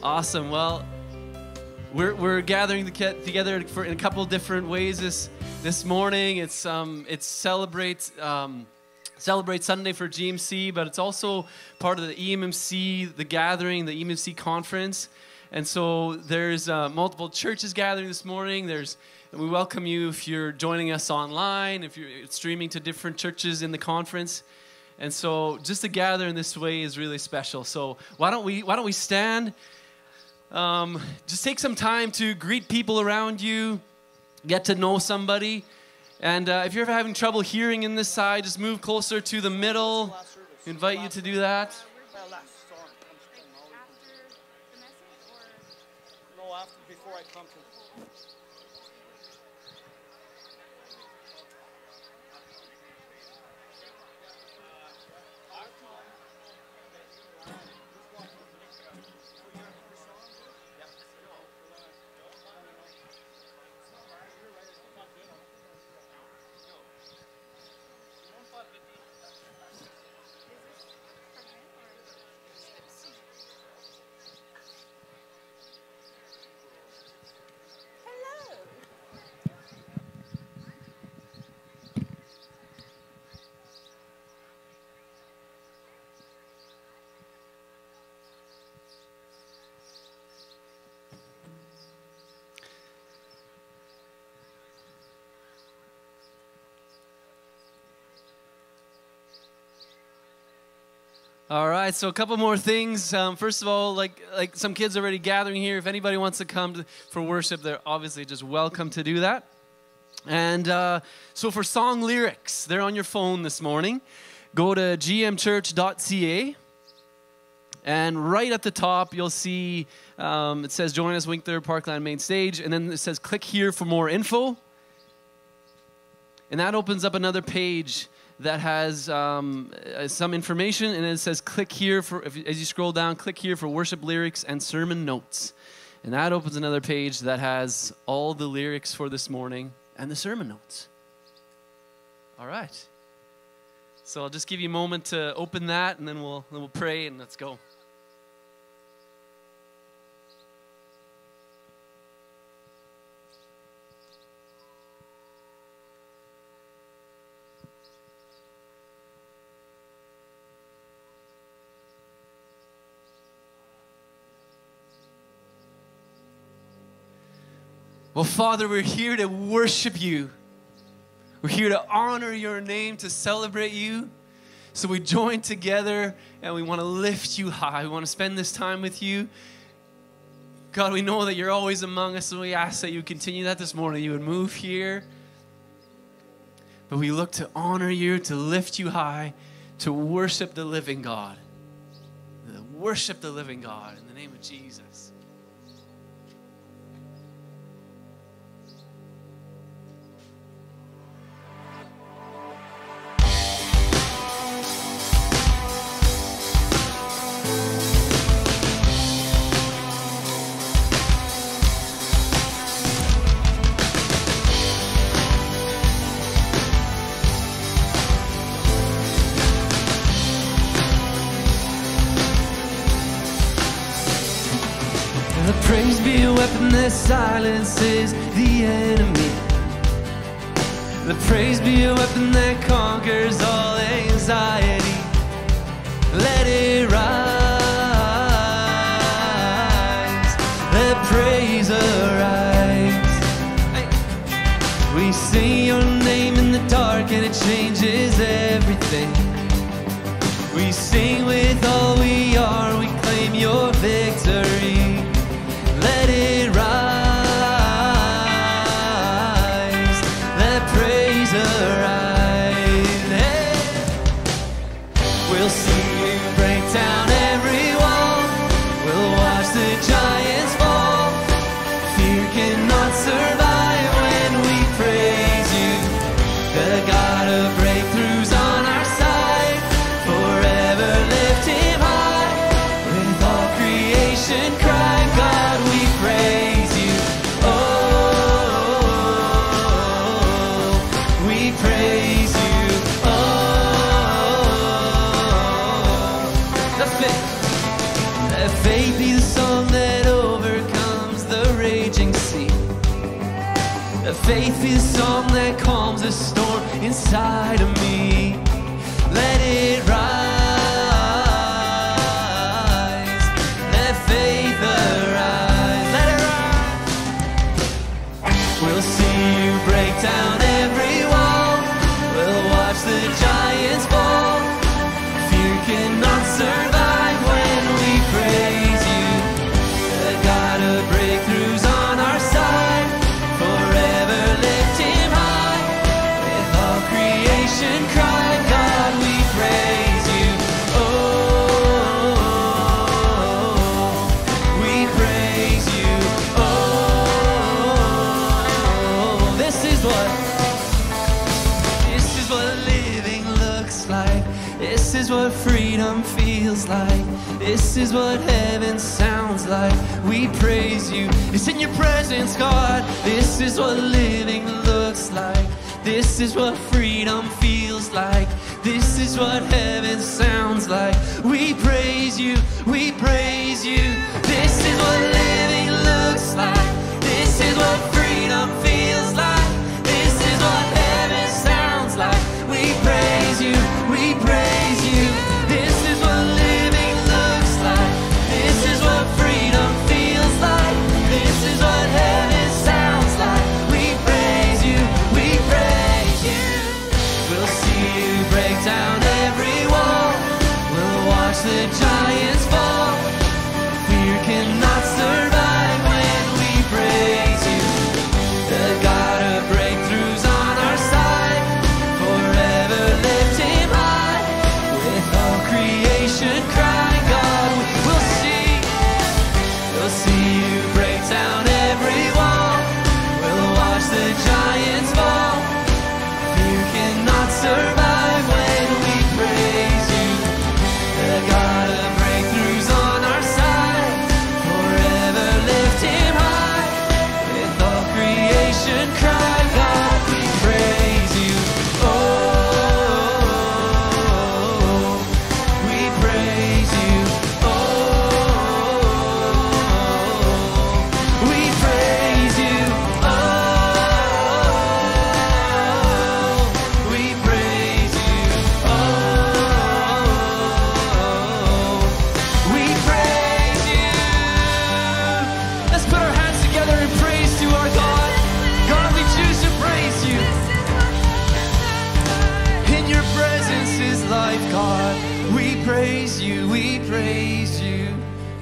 Awesome. Well, we're, we're gathering together for, in a couple different ways this this morning. It's um it's celebrate um, celebrate Sunday for GMC, but it's also part of the EMMC, the gathering, the EMMC conference. And so there's uh, multiple churches gathering this morning. There's we welcome you if you're joining us online, if you're streaming to different churches in the conference. And so just to gather in this way is really special. So why don't we why don't we stand? Um, just take some time to greet people around you, get to know somebody. And uh, if you're ever having trouble hearing in this side, just move closer to the middle. invite you to do that. All right, so a couple more things. Um, first of all, like like some kids already gathering here. If anybody wants to come to, for worship, they're obviously just welcome to do that. And uh, so for song lyrics, they're on your phone this morning. Go to gmchurch.ca. And right at the top, you'll see um, it says Join us, Winkler, Parkland Main Stage. And then it says click here for more info. And that opens up another page that has um, uh, some information, and it says click here for, if, as you scroll down, click here for worship lyrics and sermon notes. And that opens another page that has all the lyrics for this morning and the sermon notes. All right. So I'll just give you a moment to open that, and then we'll, then we'll pray and let's go. Well, Father, we're here to worship you. We're here to honor your name, to celebrate you. So we join together and we want to lift you high. We want to spend this time with you. God, we know that you're always among us, and we ask that you continue that this morning. You would move here. But we look to honor you, to lift you high, to worship the living God. Worship the living God in the name of Jesus. Silences the enemy. Let praise be a weapon that conquers all anxiety. Let it rise. Let praise arise. We sing your name in the dark and it changes everything. We sing with all we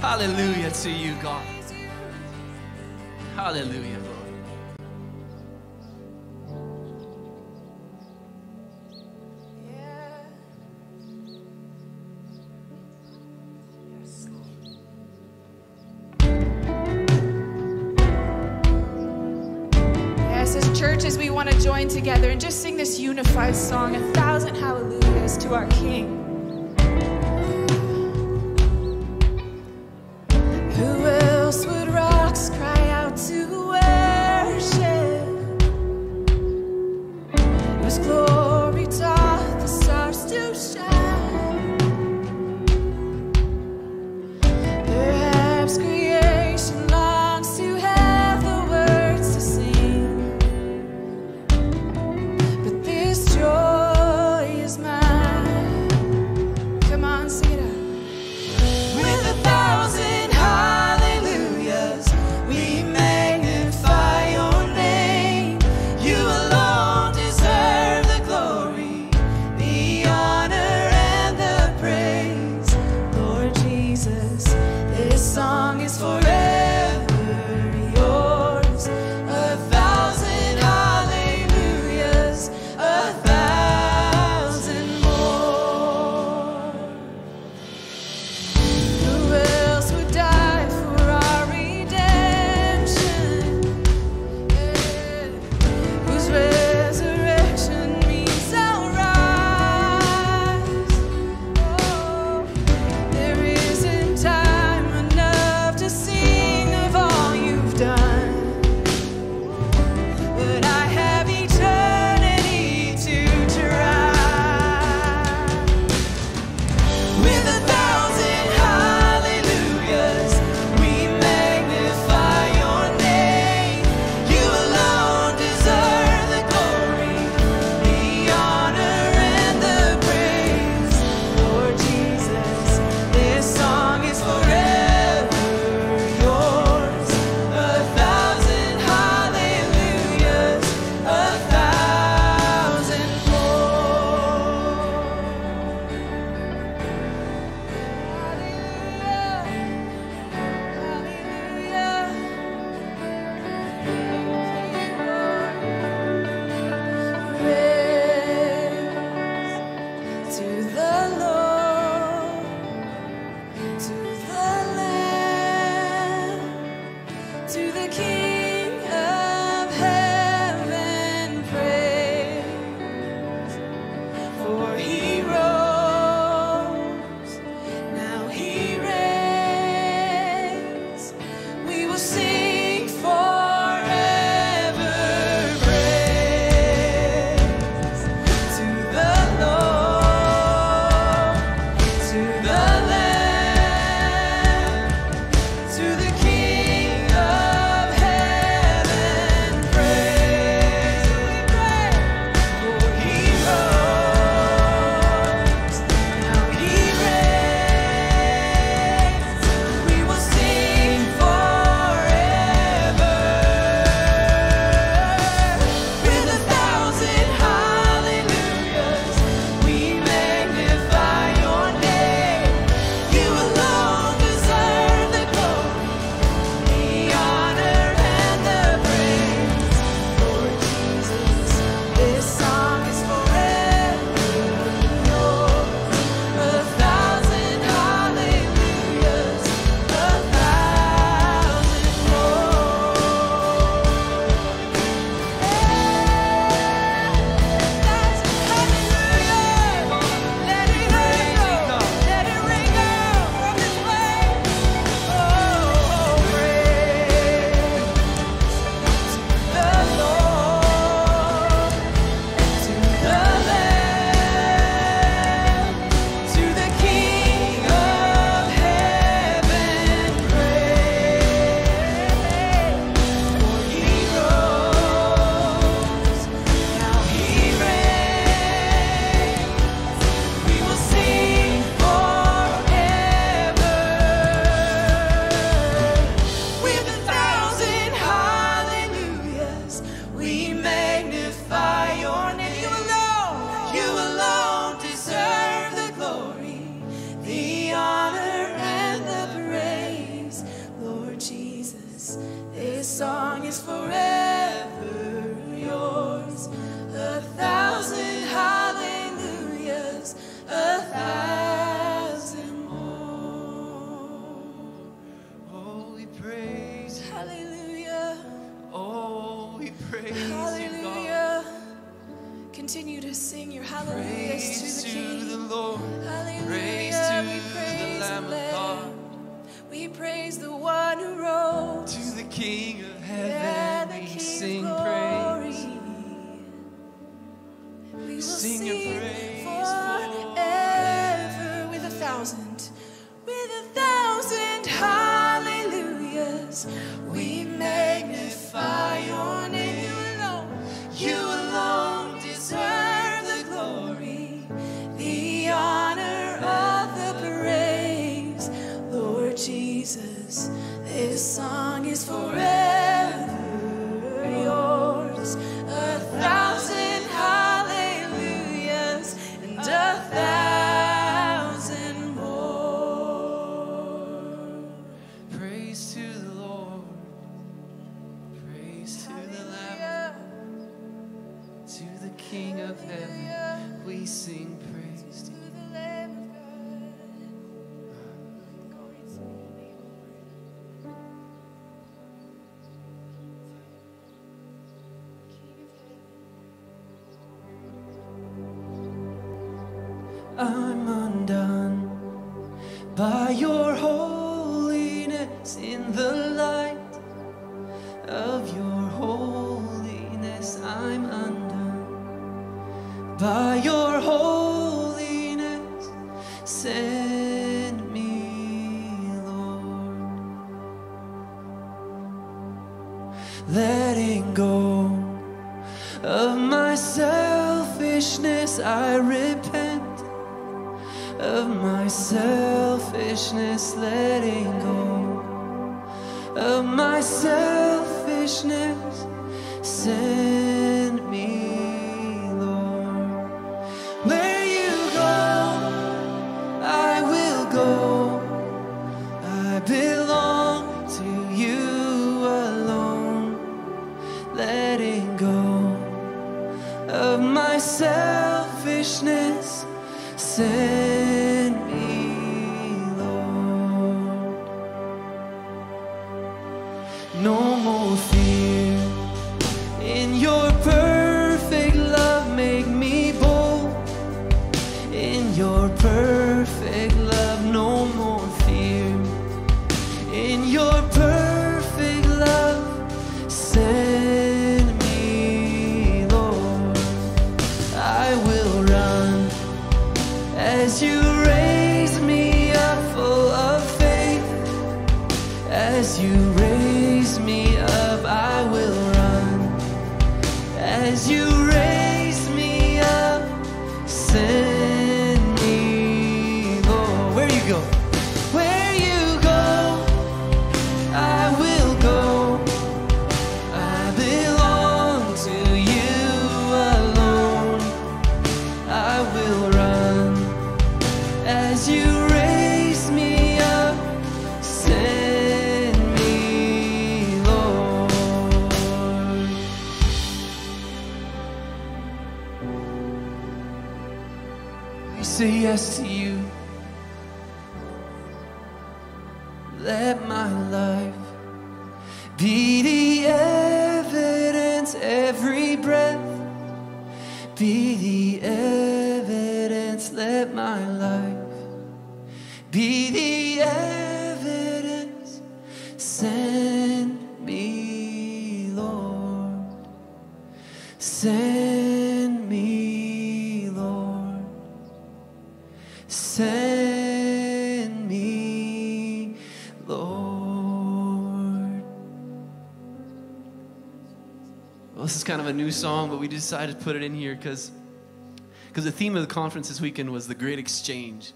Hallelujah to you, God. Hallelujah, Lord. Yes, yes, as churches, we want to join together and just sing this unified song, a thousand hallelujahs to our King. house with rocks crack. No more fear. New song, but we decided to put it in here because because the theme of the conference this weekend was the great exchange.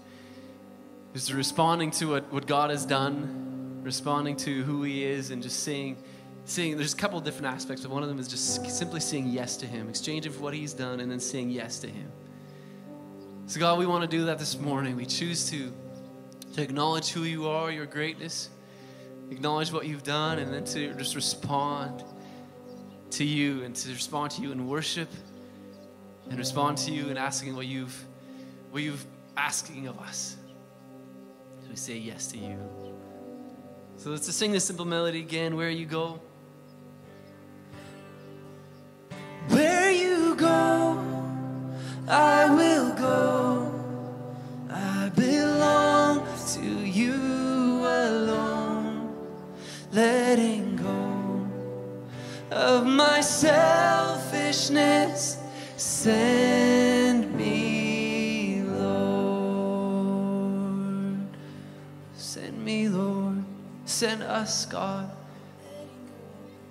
It's responding to what, what God has done, responding to who He is, and just saying, saying there's a couple of different aspects, but one of them is just simply saying yes to Him, exchanging for what He's done, and then saying yes to Him. So, God, we want to do that this morning. We choose to, to acknowledge who you are, your greatness, acknowledge what you've done, and then to just respond to you and to respond to you in worship and respond to you in asking what you've what you've asking of us. So we say yes to you. So let's just sing this simple melody again. Where you go. Where you go, I will go. Us, God.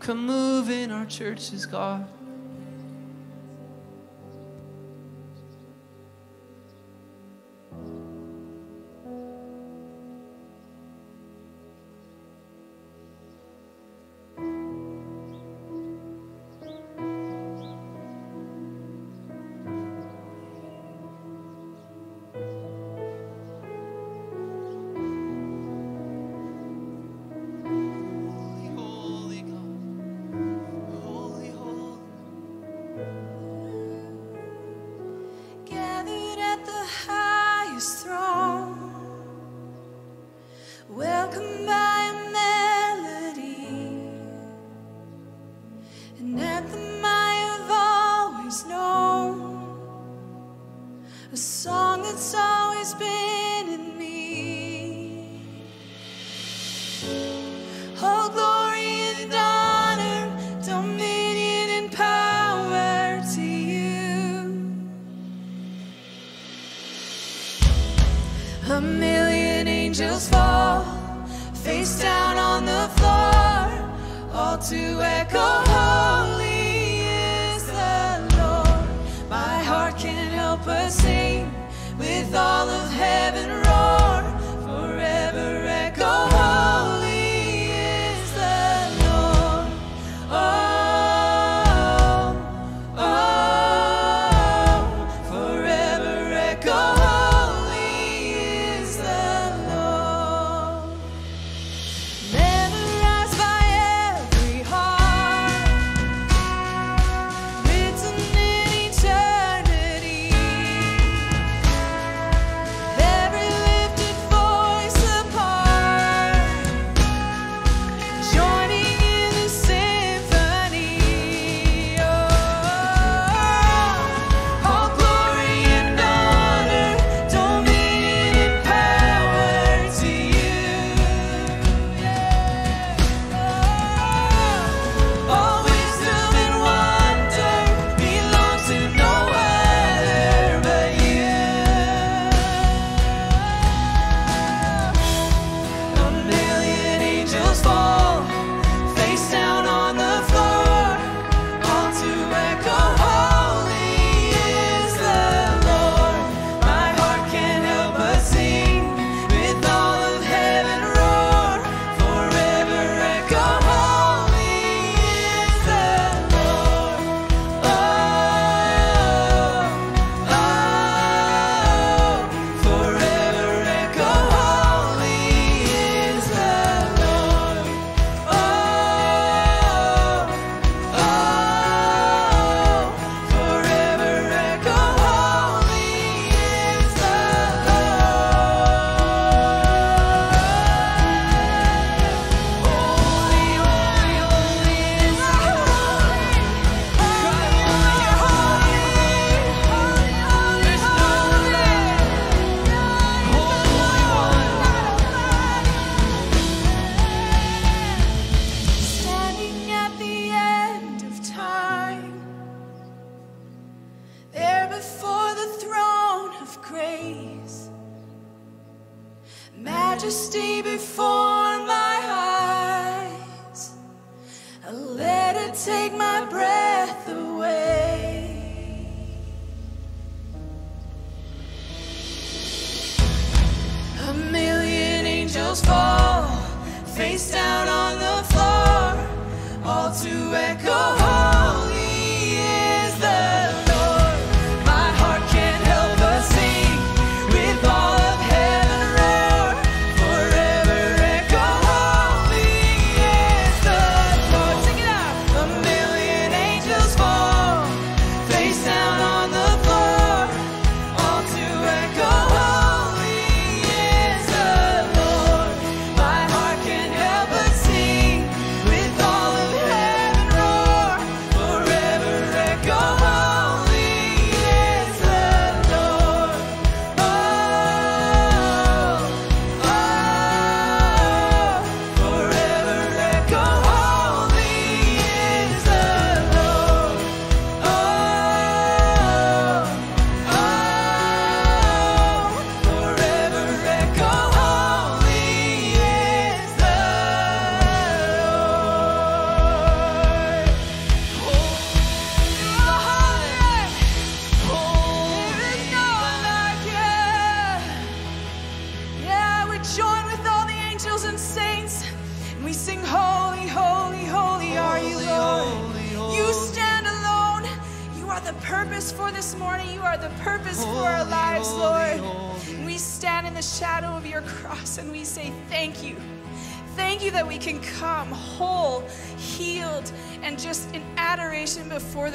Come move in our churches, God.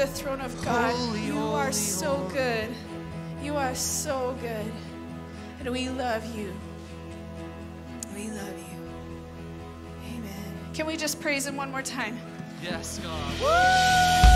The throne of God. Holy, you are holy, so holy. good. You are so good. And we love you. We love you. Amen. Can we just praise him one more time? Yes, God. Good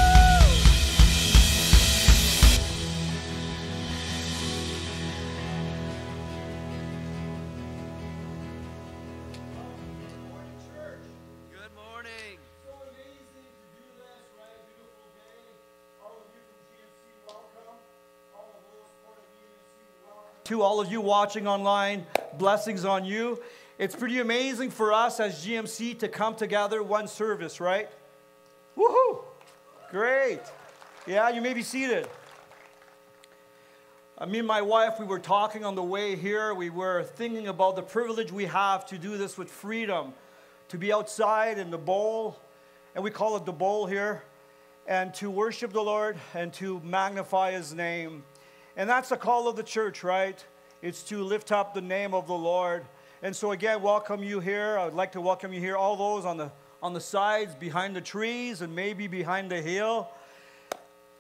To all of you watching online, blessings on you. It's pretty amazing for us as GMC to come together one service, right? Woohoo! Great. Yeah, you may be seated. Uh, me and my wife, we were talking on the way here. We were thinking about the privilege we have to do this with freedom, to be outside in the bowl, and we call it the bowl here, and to worship the Lord and to magnify His name. And that's the call of the church, right? It's to lift up the name of the Lord. And so again, welcome you here. I would like to welcome you here, all those on the on the sides, behind the trees, and maybe behind the hill.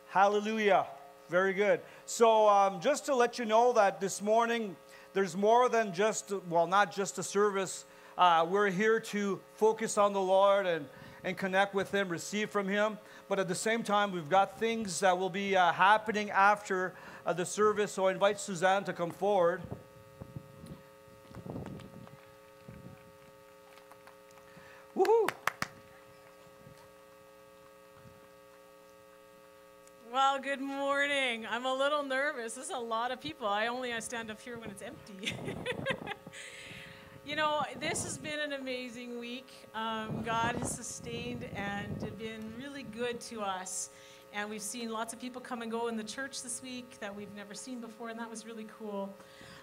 Hallelujah. Very good. So, um, just to let you know that this morning, there's more than just, well, not just a service. Uh, we're here to focus on the Lord and, and connect with Him, receive from Him. But at the same time, we've got things that will be uh, happening after uh, the service. So, I invite Suzanne to come forward. Woohoo! Well, good morning. I'm a little nervous. This is a lot of people. I only I stand up here when it's empty. you know, this has been an amazing week. Um, God has sustained and been really good to us. And we've seen lots of people come and go in the church this week that we've never seen before, and that was really cool.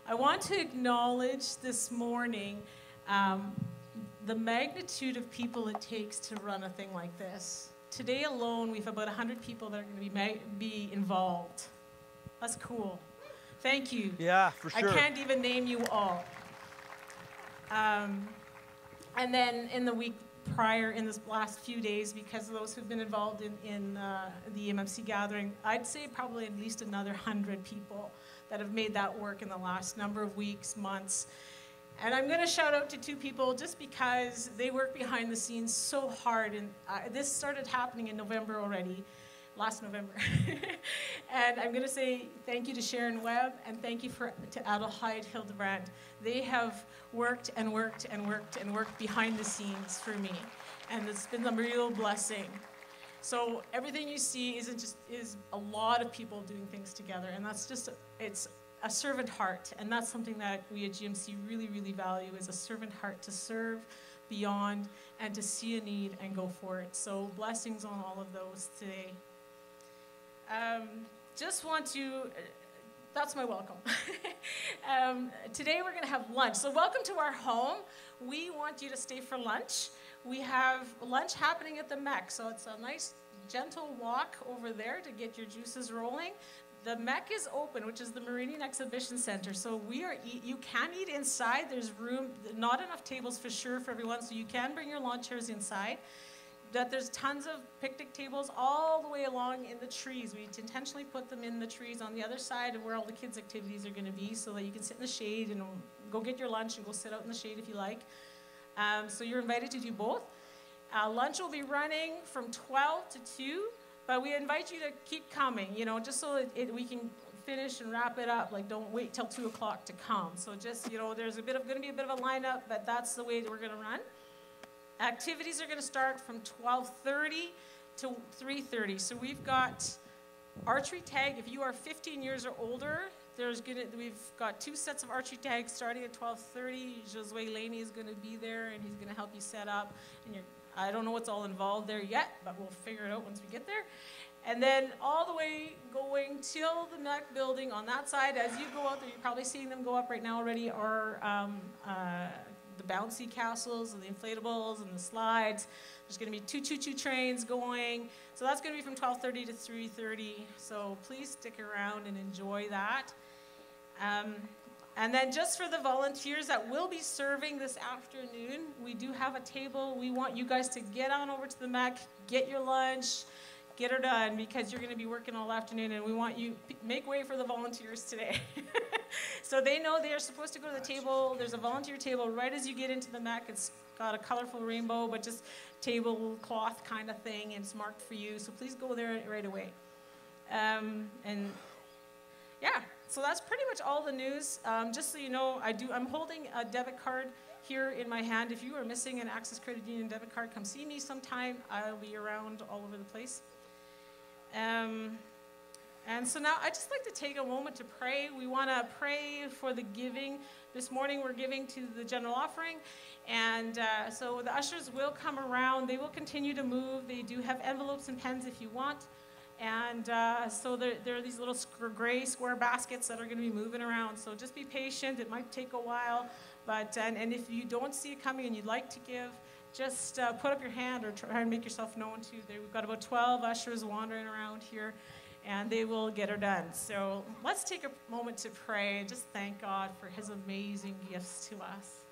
I want to acknowledge this morning um, the magnitude of people it takes to run a thing like this. Today alone, we have about 100 people that are going to be, be involved. That's cool. Thank you. Yeah, for sure. I can't even name you all. Um, and then in the week prior, in this last few days, because of those who've been involved in, in uh, the MMC gathering, I'd say probably at least another 100 people that have made that work in the last number of weeks, months. And I'm going to shout out to two people just because they work behind the scenes so hard. And uh, this started happening in November already, last November. and I'm going to say thank you to Sharon Webb and thank you for, to Adelheid Hildebrand. They have worked and worked and worked and worked behind the scenes for me. And it's been a real blessing. So everything you see isn't just is a lot of people doing things together, and that's just it's a servant heart, and that's something that we at GMC really, really value is a servant heart to serve beyond and to see a need and go for it. So blessings on all of those today. Um, just want to, uh, that's my welcome. um, today we're going to have lunch. So welcome to our home. We want you to stay for lunch. We have lunch happening at the MEC, so it's a nice gentle walk over there to get your juices rolling. The MEC is open, which is the Meridian Exhibition Center. So we are eat, you can eat inside. There's room, not enough tables for sure for everyone, so you can bring your lawn chairs inside. That there's tons of picnic tables all the way along in the trees. We intentionally put them in the trees on the other side of where all the kids' activities are going to be, so that you can sit in the shade and go get your lunch and go sit out in the shade if you like. Um, so you're invited to do both. Uh, lunch will be running from 12 to 2. But we invite you to keep coming, you know, just so that we can finish and wrap it up. Like, don't wait till 2 o'clock to come. So just, you know, there's a bit of, going to be a bit of a lineup, but that's the way that we're going to run. Activities are going to start from 12.30 to 3.30. So we've got archery tag. If you are 15 years or older, there's gonna we've got two sets of archery tags starting at 12:30. Josue Laney is going to be there, and he's going to help you set up. And I don't know what's all involved there yet, but we'll figure it out once we get there. And then all the way going till the MEC building on that side, as you go out there, you're probably seeing them go up right now already, are um, uh, the bouncy castles and the inflatables and the slides. There's going to be two choo-choo trains going. So that's going to be from 12:30 to 3:30. So please stick around and enjoy that. Um, and then just for the volunteers that will be serving this afternoon, we do have a table. We want you guys to get on over to the MEC, get your lunch, get her done because you're going to be working all afternoon and we want you make way for the volunteers today. so they know they are supposed to go to the table. There's a volunteer table right as you get into the MEC. It's got a colorful rainbow, but just tablecloth kind of thing, and it's marked for you. So please go there right away. Um, and yeah, so that's pretty much all the news. Um, just so you know, I do, I'm holding a debit card here in my hand. If you are missing an Access Credit Union debit card, come see me sometime. I'll be around all over the place. Um, and so now I'd just like to take a moment to pray. We want to pray for the giving. This morning we're giving to the general offering. And uh, so the ushers will come around. They will continue to move. They do have envelopes and pens if you want. And uh, so there, there, are these little gray square baskets that are going to be moving around. So just be patient. It might take a while. But, and, and if you don't see it coming and you'd like to give, just uh, put up your hand or try and make yourself known to. There, we've got about 12 ushers wandering around here, and they will get her done. So let's take a moment to pray and just thank God for his amazing gifts to us.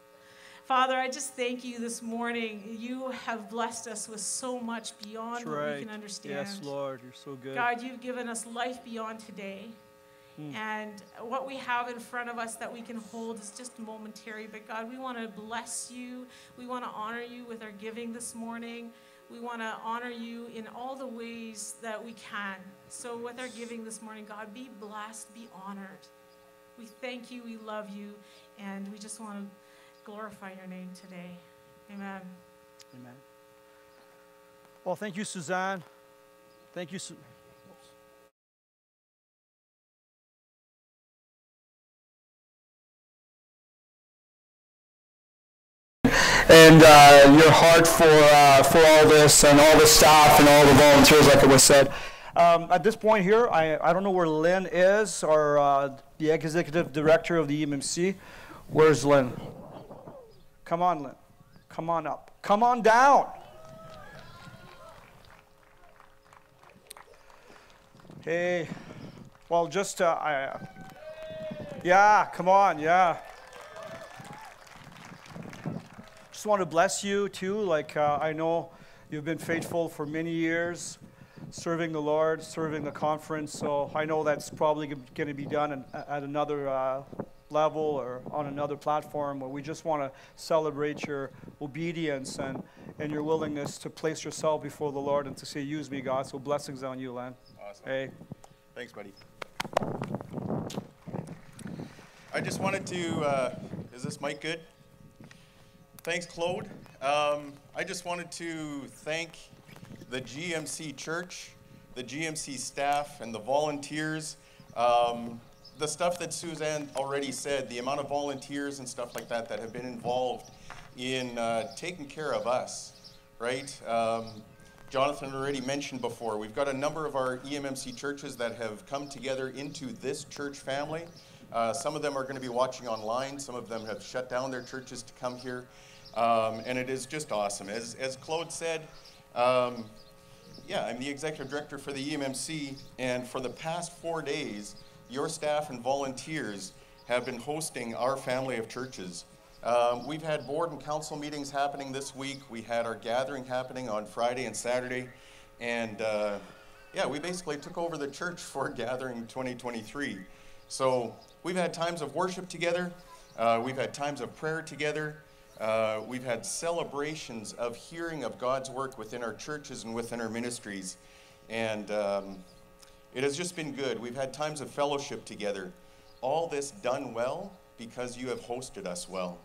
Father, I just thank you this morning. You have blessed us with so much beyond what we can understand. Yes, Lord, you're so good. God, you've given us life beyond today. Hmm. And what we have in front of us that we can hold is just momentary. But God, we want to bless you. We want to honor you with our giving this morning. We want to honor you in all the ways that we can. So, with our giving this morning, God, be blessed, be honored. We thank you, we love you, and we just want to glorify your name today. Amen. Amen. Well, thank you, Suzanne. Thank you. And uh, your heart for uh, for all this and all the staff and all the volunteers, like it was said. Um, at this point here, I, I don't know where Lynn is, or uh, the executive director of the EMMC. Where's Lynn? Come on, Lynn. Come on up. Come on down. Hey, well, just uh, I, yeah, come on, yeah. Just want to bless you too. Like uh, I know you've been faithful for many years, serving the Lord, serving the conference. So I know that's probably going to be done at another uh, level or on another platform. Where we just want to celebrate your obedience and and your willingness to place yourself before the Lord and to say, "Use me, God." So blessings on you, Len. Awesome. Hey. Thanks, buddy. I just wanted to, uh, is this mic good? Thanks, Claude. Um, I just wanted to thank the GMC Church, the GMC staff, and the volunteers. Um, the stuff that Suzanne already said, the amount of volunteers and stuff like that that have been involved in uh, taking care of us, right? Um, Jonathan already mentioned before, we've got a number of our EMMC churches that have come together into this church family. Uh, some of them are going to be watching online. Some of them have shut down their churches to come here. Um, and it is just awesome. As, as Claude said, um, yeah, I'm the executive director for the EMMC, and for the past four days, your staff and volunteers have been hosting our family of churches. Um, we've had board and council meetings happening this week. We had our gathering happening on Friday and Saturday. And uh, yeah, we basically took over the church for Gathering 2023. So we've had times of worship together, uh, we've had times of prayer together, uh, we've had celebrations of hearing of God's work within our churches and within our ministries. And um, it has just been good. We've had times of fellowship together. All this done well because you have hosted us well.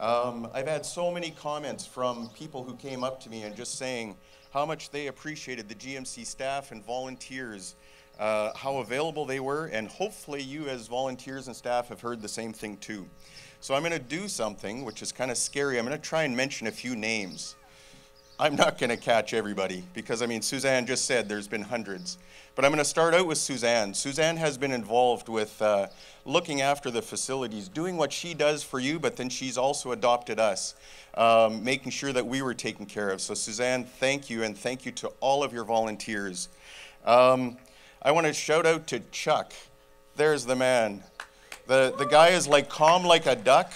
Um, I've had so many comments from people who came up to me and just saying how much they appreciated the GMC staff and volunteers, uh, how available they were, and hopefully you as volunteers and staff have heard the same thing too. So I'm going to do something which is kind of scary. I'm going to try and mention a few names. I'm not going to catch everybody because, I mean, Suzanne just said there's been hundreds. But I'm going to start out with Suzanne. Suzanne has been involved with uh, looking after the facilities, doing what she does for you, but then she's also adopted us, um, making sure that we were taken care of. So, Suzanne, thank you, and thank you to all of your volunteers. Um, I want to shout out to Chuck. There's the man. The, the guy is like calm like a duck,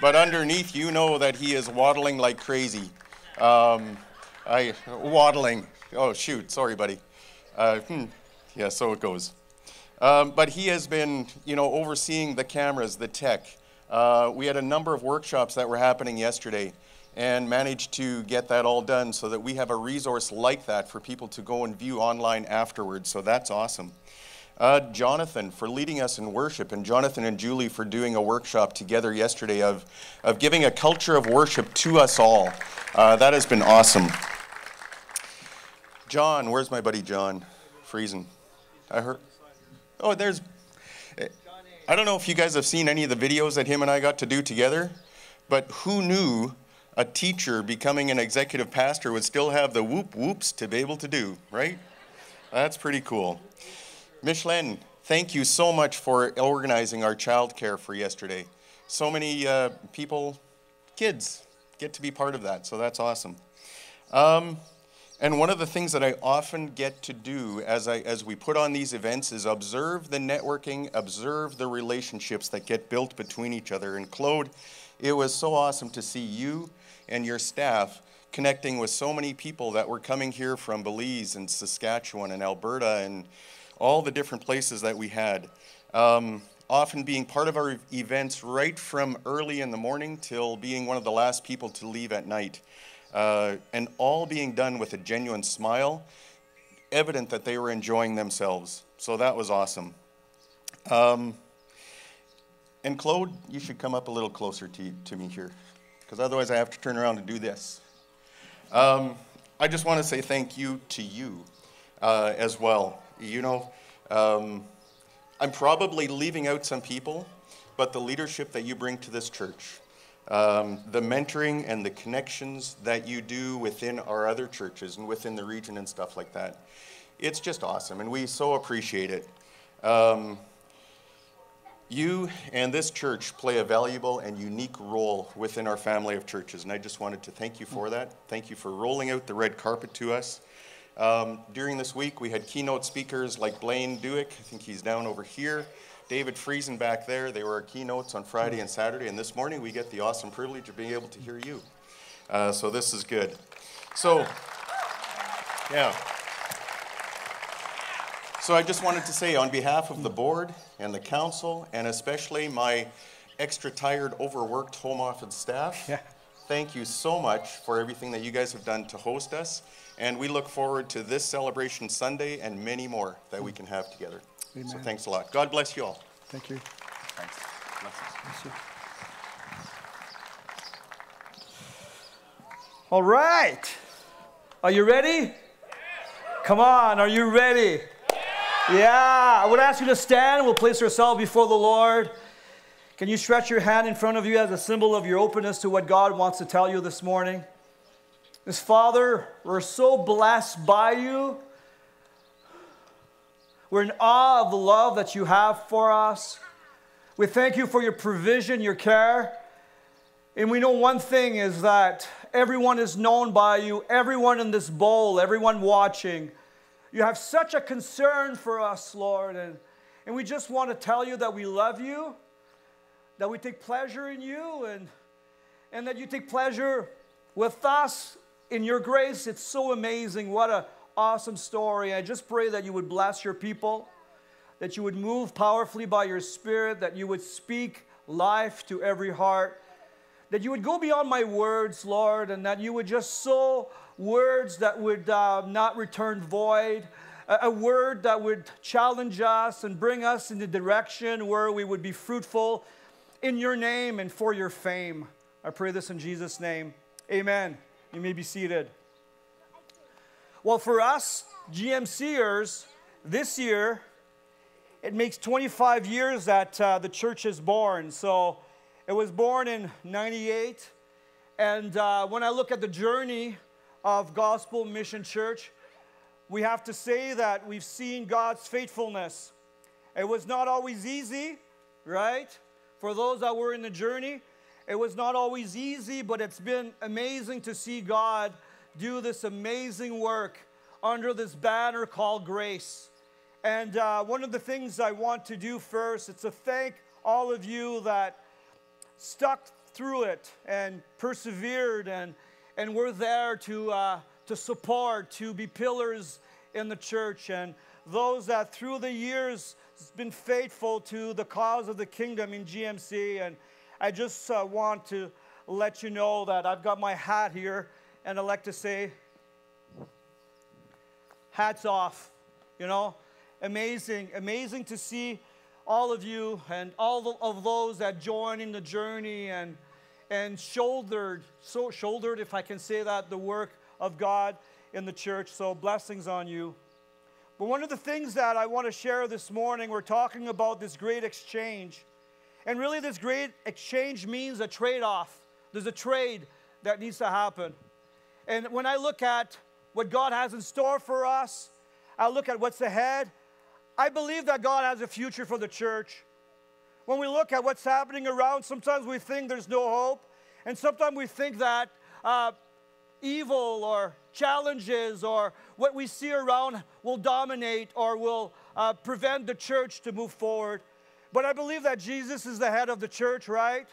but underneath you know that he is waddling like crazy. Um, I waddling. Oh shoot, sorry, buddy. Uh, hmm. Yeah, so it goes. Um, but he has been, you know, overseeing the cameras, the tech. Uh, we had a number of workshops that were happening yesterday, and managed to get that all done so that we have a resource like that for people to go and view online afterwards. So that's awesome. Uh, Jonathan for leading us in worship, and Jonathan and Julie for doing a workshop together yesterday of, of giving a culture of worship to us all. Uh, that has been awesome. John, where's my buddy John? Freezing. I heard. Oh, there's. I don't know if you guys have seen any of the videos that him and I got to do together, but who knew a teacher becoming an executive pastor would still have the whoop whoops to be able to do, right? That's pretty cool. Michelin, thank you so much for organizing our childcare for yesterday. So many uh, people, kids, get to be part of that, so that's awesome. Um, and one of the things that I often get to do as, I, as we put on these events is observe the networking, observe the relationships that get built between each other. And Claude, it was so awesome to see you and your staff connecting with so many people that were coming here from Belize and Saskatchewan and Alberta and all the different places that we had. Um, often being part of our events right from early in the morning till being one of the last people to leave at night. Uh, and all being done with a genuine smile, evident that they were enjoying themselves. So that was awesome. Um, and Claude, you should come up a little closer to, to me here, because otherwise I have to turn around and do this. Um, I just want to say thank you to you uh, as well. You know, um, I'm probably leaving out some people, but the leadership that you bring to this church, um, the mentoring and the connections that you do within our other churches and within the region and stuff like that, it's just awesome, and we so appreciate it. Um, you and this church play a valuable and unique role within our family of churches, and I just wanted to thank you for that. Thank you for rolling out the red carpet to us. Um, during this week, we had keynote speakers like Blaine Dewick, I think he's down over here, David Friesen back there. They were our keynotes on Friday and Saturday, and this morning we get the awesome privilege of being able to hear you. Uh, so this is good. So, yeah. So I just wanted to say on behalf of the board and the council, and especially my extra tired, overworked home office staff, Yeah. thank you so much for everything that you guys have done to host us. And we look forward to this celebration Sunday and many more that we can have together. So thanks a lot. God bless you all. Thank you. Thanks. Blessings. All right. Are you ready? Come on, are you ready? Yeah, I would ask you to stand. We'll place ourselves before the Lord. Can you stretch your hand in front of you as a symbol of your openness to what God wants to tell you this morning? This Father, we're so blessed by you. We're in awe of the love that you have for us. We thank you for your provision, your care. And we know one thing is that everyone is known by you, everyone in this bowl, everyone watching. You have such a concern for us, Lord. And, and we just want to tell you that we love you, that we take pleasure in you, and, and that you take pleasure with us in your grace. It's so amazing. What an awesome story. I just pray that you would bless your people, that you would move powerfully by your spirit, that you would speak life to every heart, that you would go beyond my words, Lord, and that you would just sow words that would uh, not return void. A, a word that would challenge us and bring us in the direction where we would be fruitful in your name and for your fame. I pray this in Jesus' name. Amen. You may be seated. Well, for us GMCers, this year, it makes 25 years that uh, the church is born. So it was born in 98. And uh, when I look at the journey of Gospel Mission Church, we have to say that we've seen God's faithfulness. It was not always easy, right? For those that were in the journey, it was not always easy, but it's been amazing to see God do this amazing work under this banner called grace. And uh, one of the things I want to do first is to thank all of you that stuck through it and persevered and, and were there to, uh, to support, to be pillars in the church. And those that through the years has been faithful to the cause of the kingdom in GMC. And I just uh, want to let you know that I've got my hat here, and I like to say, hats off. You know, amazing, amazing to see all of you and all of those that join in the journey and and shouldered, so shouldered, if I can say that, the work of God in the church. So blessings on you. But one of the things that I want to share this morning, we're talking about this great exchange. And really, this great exchange means a trade off. There's a trade that needs to happen. And when I look at what God has in store for us, I look at what's ahead. I believe that God has a future for the church. When we look at what's happening around, sometimes we think there's no hope. And sometimes we think that uh, evil or challenges or what we see around will dominate or will uh, prevent the church to move forward. But I believe that Jesus is the head of the church, right?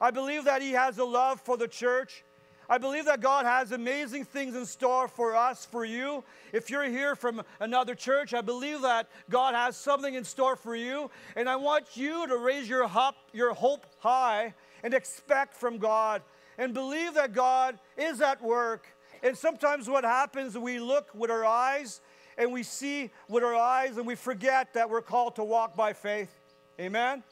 I believe that He has a love for the church. I believe that God has amazing things in store for us, for you. If you're here from another church, I believe that God has something in store for you. And I want you to raise your hope, your hope high and expect from God and believe that God is at work. And sometimes what happens, we look with our eyes and we see with our eyes and we forget that we're called to walk by faith. Amen?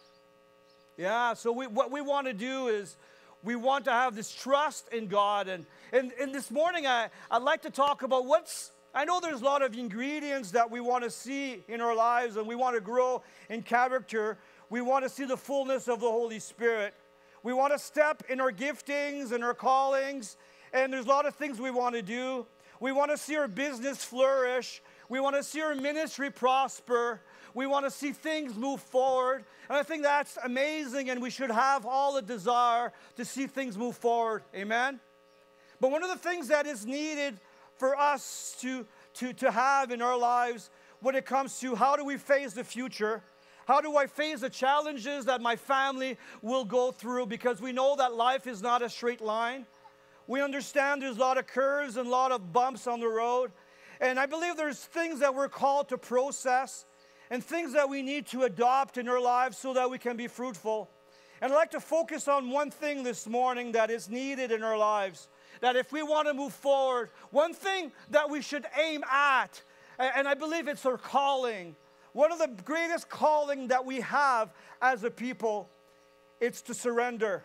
Yeah, so we, what we want to do is we want to have this trust in God. And, and, and this morning, I, I'd like to talk about what's, I know there's a lot of ingredients that we want to see in our lives and we want to grow in character. We want to see the fullness of the Holy Spirit. We want to step in our giftings and our callings, and there's a lot of things we want to do. We want to see our business flourish. We want to see our ministry prosper. We want to see things move forward. And I think that's amazing, and we should have all the desire to see things move forward. Amen? But one of the things that is needed for us to, to, to have in our lives when it comes to how do we face the future, how do I face the challenges that my family will go through? Because we know that life is not a straight line. We understand there's a lot of curves and a lot of bumps on the road. And I believe there's things that we're called to process and things that we need to adopt in our lives so that we can be fruitful. And I'd like to focus on one thing this morning that is needed in our lives. That if we want to move forward, one thing that we should aim at, and I believe it's our calling. One of the greatest calling that we have as a people, it's to surrender.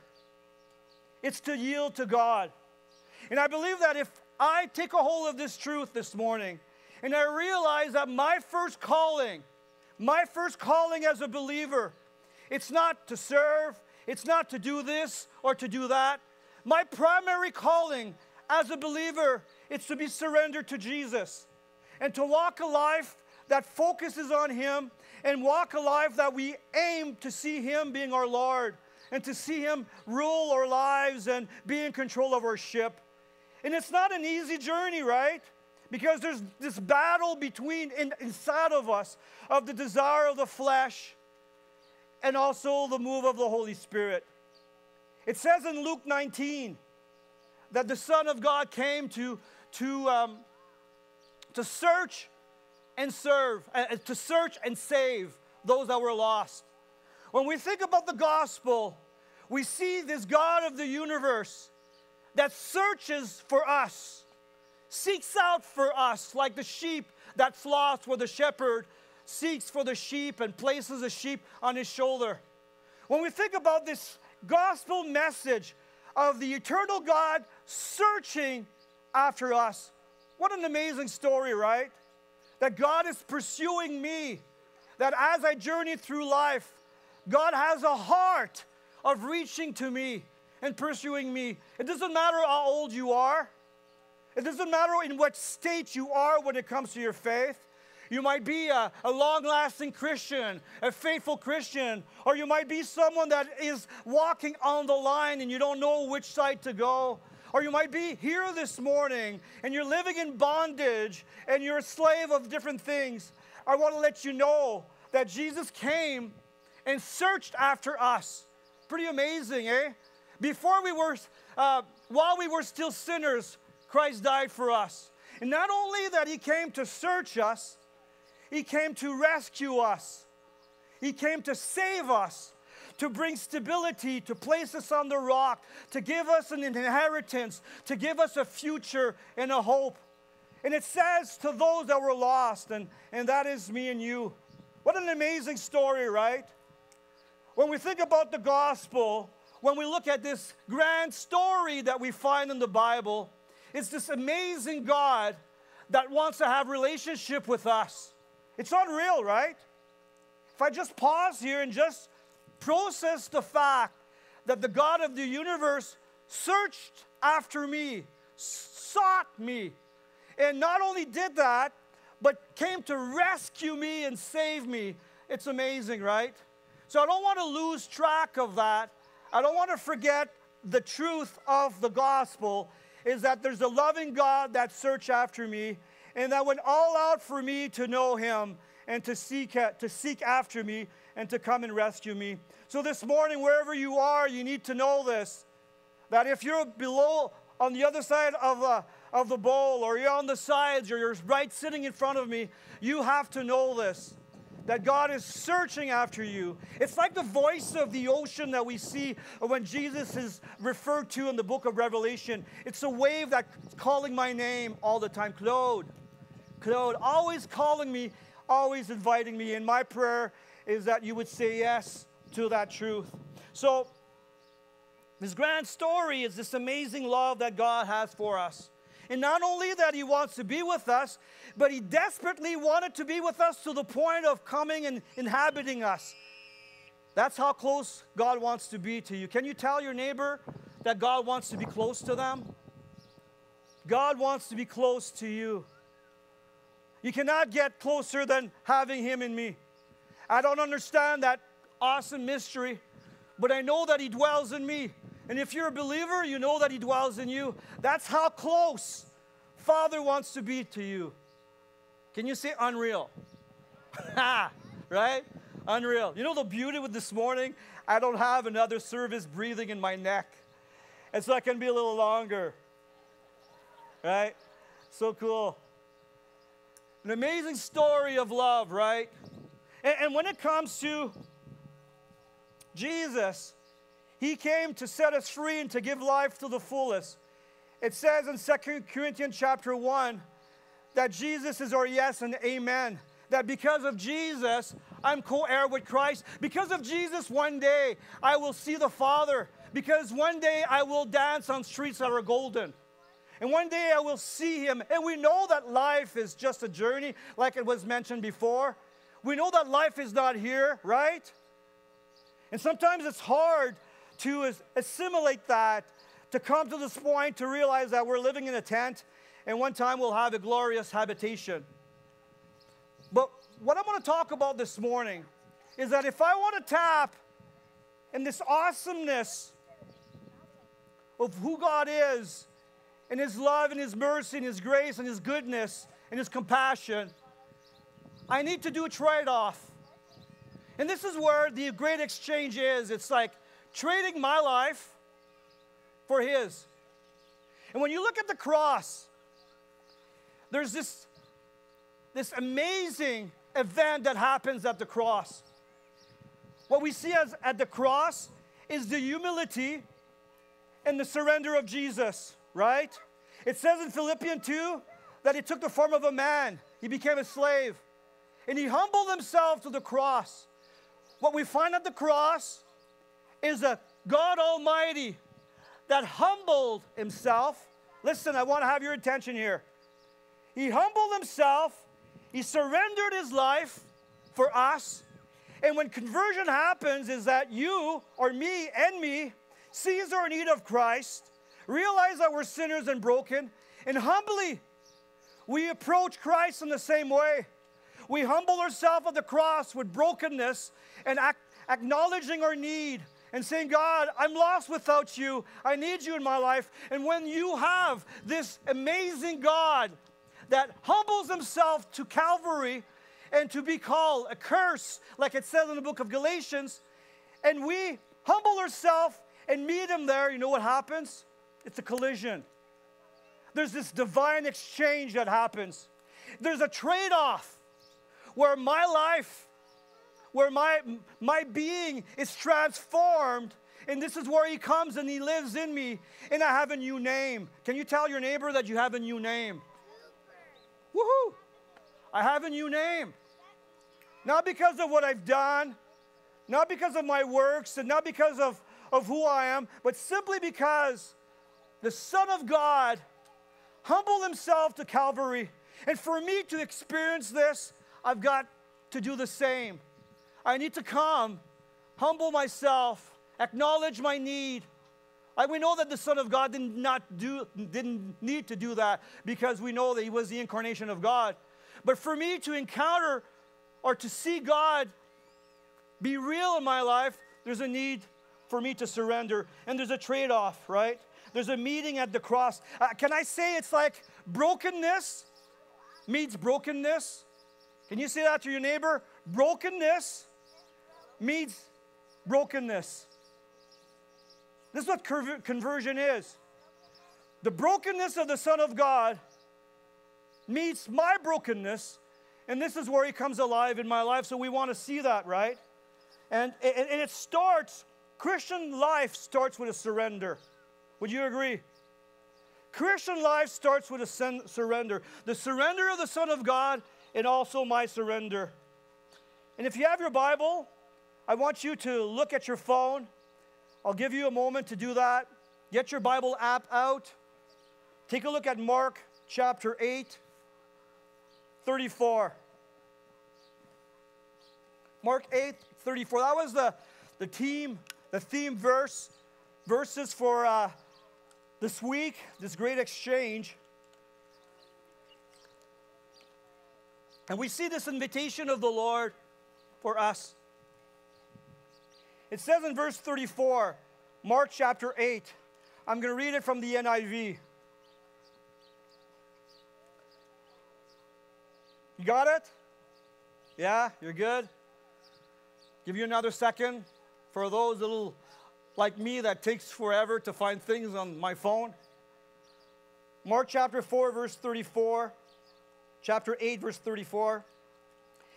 It's to yield to God. And I believe that if I take a hold of this truth this morning, And I realize that my first calling, my first calling as a believer, it's not to serve, it's not to do this or to do that. My primary calling as a believer is to be surrendered to Jesus and to walk a life that focuses on Him and walk a life that we aim to see Him being our Lord and to see Him rule our lives and be in control of our ship. And it's not an easy journey, right? Because there's this battle between in, inside of us of the desire of the flesh and also the move of the Holy Spirit. It says in Luke 19 that the Son of God came to, to, um, to search and serve, uh, uh, to search and save those that were lost. When we think about the gospel, we see this God of the universe that searches for us, seeks out for us, like the sheep that's lost where the shepherd seeks for the sheep and places the sheep on his shoulder. When we think about this gospel message of the eternal God searching after us, what an amazing story, right? That God is pursuing me, that as I journey through life, God has a heart of reaching to me and pursuing me. It doesn't matter how old you are. It doesn't matter in what state you are when it comes to your faith. You might be a, a long lasting Christian, a faithful Christian, or you might be someone that is walking on the line and you don't know which side to go. Or you might be here this morning and you're living in bondage and you're a slave of different things. I want to let you know that Jesus came and searched after us. Pretty amazing, eh? Before we were, uh, while we were still sinners, Christ died for us. And not only that He came to search us, He came to rescue us, He came to save us, to bring stability, to place us on the rock, to give us an inheritance, to give us a future and a hope. And it says to those that were lost, and, and that is me and you. What an amazing story, right? When we think about the gospel, when we look at this grand story that we find in the Bible, it's this amazing God that wants to have relationship with us. It's unreal, right? If I just pause here and just process the fact that the God of the universe searched after me, sought me, and not only did that, but came to rescue me and save me. It's amazing, right? So I don't want to lose track of that I don't want to forget the truth of the gospel is that there's a loving God that search after me and that went all out for me to know him and to seek, to seek after me and to come and rescue me. So this morning, wherever you are, you need to know this, that if you're below on the other side of, uh, of the bowl or you're on the sides or you're right sitting in front of me, you have to know this that God is searching after you. It's like the voice of the ocean that we see when Jesus is referred to in the book of Revelation. It's a wave that's calling my name all the time Claude, Claude, always calling me, always inviting me. And my prayer is that you would say yes to that truth. So, this grand story is this amazing love that God has for us. And not only that He wants to be with us, but He desperately wanted to be with us to the point of coming and inhabiting us. That's how close God wants to be to you. Can you tell your neighbor that God wants to be close to them? God wants to be close to you. You cannot get closer than having Him in me. I don't understand that awesome mystery, but I know that He dwells in me. And if you're a believer, you know that He dwells in you. That's how close Father wants to be to you. Can you say unreal? right? Unreal. You know the beauty with this morning? I don't have another service breathing in my neck. And so I can be a little longer. Right? So cool. An amazing story of love, right? And, and when it comes to Jesus, he came to set us free and to give life to the fullest. It says in 2 Corinthians chapter 1 that Jesus is our yes and amen. That because of Jesus, I'm co heir with Christ. Because of Jesus, one day I will see the Father. Because one day I will dance on streets that are golden. And one day I will see him. And we know that life is just a journey, like it was mentioned before. We know that life is not here, right? And sometimes it's hard to as- assimilate that, to come to this point to realize that we're living in a tent and one time we'll have a glorious habitation. But what I'm going to talk about this morning is that if I want to tap in this awesomeness of who God is, and His love, and His mercy, and His grace, and His goodness, and His compassion, I need to do a trade off. And this is where the great exchange is. It's like trading my life for His. And when you look at the cross, there's this, this amazing event that happens at the cross. What we see as at the cross is the humility and the surrender of Jesus, right? It says in Philippians 2 that he took the form of a man, he became a slave, and he humbled himself to the cross. What we find at the cross is a God Almighty that humbled himself. Listen, I want to have your attention here. He humbled himself, he surrendered his life for us. And when conversion happens, is that you or me and me sees our need of Christ, realize that we're sinners and broken, and humbly we approach Christ in the same way. We humble ourselves at the cross with brokenness and ac- acknowledging our need and saying, God, I'm lost without you. I need you in my life. And when you have this amazing God that humbles himself to Calvary and to be called a curse, like it says in the book of Galatians, and we humble ourselves and meet him there, you know what happens? It's a collision. There's this divine exchange that happens. There's a trade off where my life, where my, my being is transformed. And this is where he comes and he lives in me, and I have a new name. Can you tell your neighbor that you have a new name? Woohoo! I have a new name. Not because of what I've done, not because of my works, and not because of, of who I am, but simply because the Son of God humbled himself to Calvary. And for me to experience this, I've got to do the same. I need to come, humble myself, acknowledge my need. I, we know that the Son of God did not do, didn't need to do that because we know that He was the incarnation of God. But for me to encounter or to see God be real in my life, there's a need for me to surrender. And there's a trade off, right? There's a meeting at the cross. Uh, can I say it's like brokenness meets brokenness? Can you say that to your neighbor? Brokenness meets brokenness. This is what conversion is. The brokenness of the Son of God meets my brokenness, and this is where He comes alive in my life. So we want to see that, right? And, and, and it starts, Christian life starts with a surrender. Would you agree? Christian life starts with a surrender. The surrender of the Son of God and also my surrender. And if you have your Bible, I want you to look at your phone. I'll give you a moment to do that. Get your Bible app out. Take a look at Mark chapter 8, 34. Mark 8, 34. That was the, the team, the theme verse, verses for uh, this week, this great exchange. And we see this invitation of the Lord for us. It says in verse 34, Mark chapter 8. I'm going to read it from the NIV. You got it? Yeah, you're good? Give you another second for those little like me that takes forever to find things on my phone. Mark chapter 4, verse 34, chapter 8, verse 34.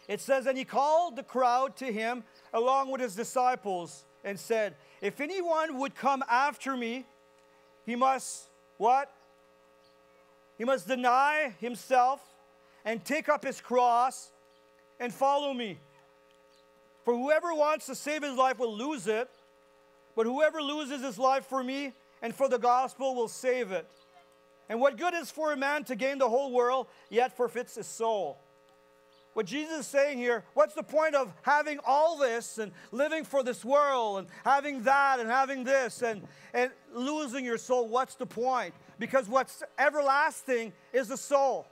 It says, And he called the crowd to him along with his disciples and said, If anyone would come after me, he must what? He must deny himself and take up his cross and follow me. For whoever wants to save his life will lose it, but whoever loses his life for me and for the gospel will save it. And what good is for a man to gain the whole world, yet forfeits his soul? What Jesus is saying here, what's the point of having all this and living for this world and having that and having this and, and losing your soul? What's the point? Because what's everlasting is the soul.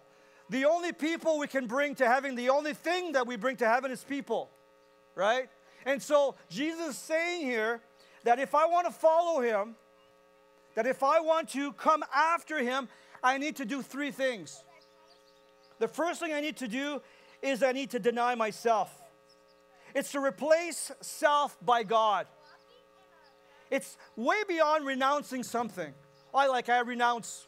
The only people we can bring to heaven, the only thing that we bring to heaven is people, right? And so Jesus is saying here that if I want to follow him, that if I want to come after him, I need to do three things. The first thing I need to do is I need to deny myself. It's to replace self by God. It's way beyond renouncing something. I like, I renounce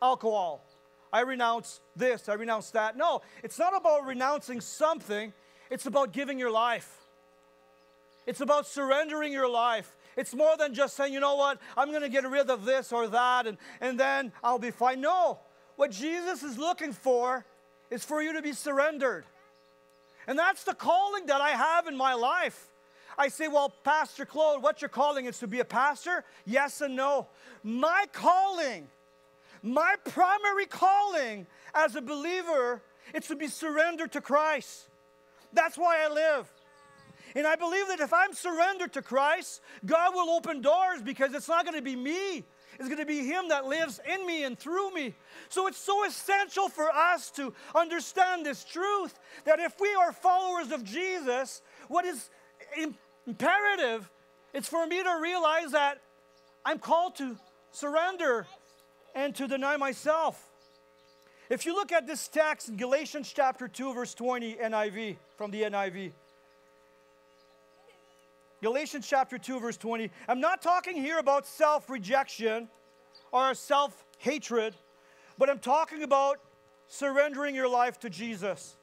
alcohol. I renounce this. I renounce that. No, it's not about renouncing something, it's about giving your life. It's about surrendering your life. It's more than just saying, you know what, I'm going to get rid of this or that and, and then I'll be fine. No, what Jesus is looking for is for you to be surrendered. And that's the calling that I have in my life. I say, well, Pastor Claude, what's your calling? Is to be a pastor? Yes and no. My calling, my primary calling as a believer, is to be surrendered to Christ. That's why I live. And I believe that if I'm surrendered to Christ, God will open doors because it's not going to be me. It's going to be Him that lives in me and through me. So it's so essential for us to understand this truth that if we are followers of Jesus, what is imperative is for me to realize that I'm called to surrender and to deny myself. If you look at this text in Galatians chapter 2, verse 20, NIV, from the NIV, Galatians chapter 2, verse 20. I'm not talking here about self rejection or self hatred, but I'm talking about surrendering your life to Jesus.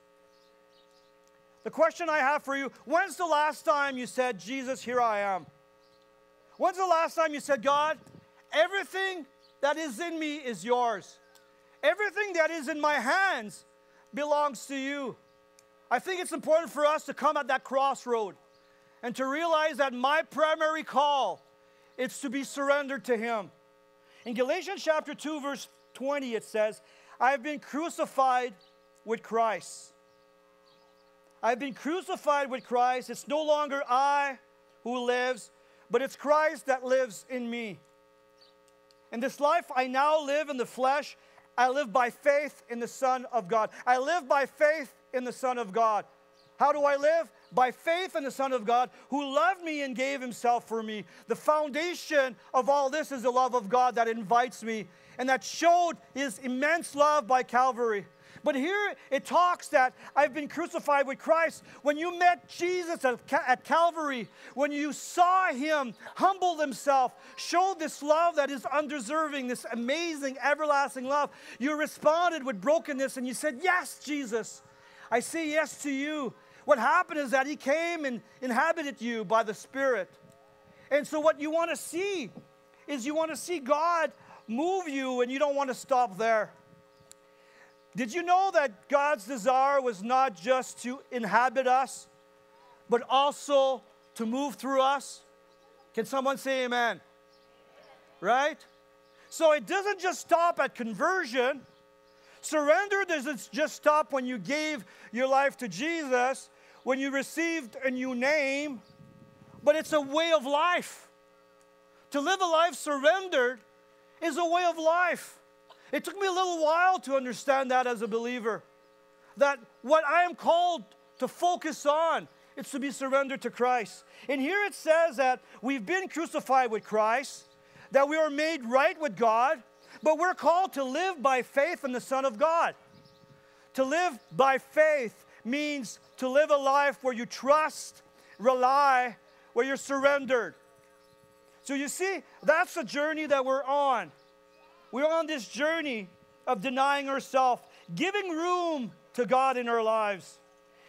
The question I have for you when's the last time you said, Jesus, here I am? When's the last time you said, God, everything that is in me is yours? Everything that is in my hands belongs to you. I think it's important for us to come at that crossroad and to realize that my primary call is to be surrendered to Him. In Galatians chapter 2, verse 20, it says, I have been crucified with Christ. I've been crucified with Christ. It's no longer I who lives, but it's Christ that lives in me. In this life I now live in the flesh, I live by faith in the Son of God. I live by faith in the Son of God. How do I live? By faith in the Son of God who loved me and gave himself for me. The foundation of all this is the love of God that invites me and that showed his immense love by Calvary. But here it talks that I've been crucified with Christ. When you met Jesus at, at Calvary, when you saw him humble himself, show this love that is undeserving, this amazing, everlasting love, you responded with brokenness and you said, Yes, Jesus, I say yes to you. What happened is that He came and inhabited you by the Spirit. And so, what you want to see is you want to see God move you, and you don't want to stop there. Did you know that God's desire was not just to inhabit us, but also to move through us? Can someone say amen? Right? So it doesn't just stop at conversion. Surrender doesn't just stop when you gave your life to Jesus, when you received a new name, but it's a way of life. To live a life surrendered is a way of life. It took me a little while to understand that as a believer. That what I am called to focus on is to be surrendered to Christ. And here it says that we've been crucified with Christ, that we are made right with God, but we're called to live by faith in the Son of God. To live by faith means to live a life where you trust, rely, where you're surrendered. So you see, that's the journey that we're on. We're on this journey of denying ourselves, giving room to God in our lives.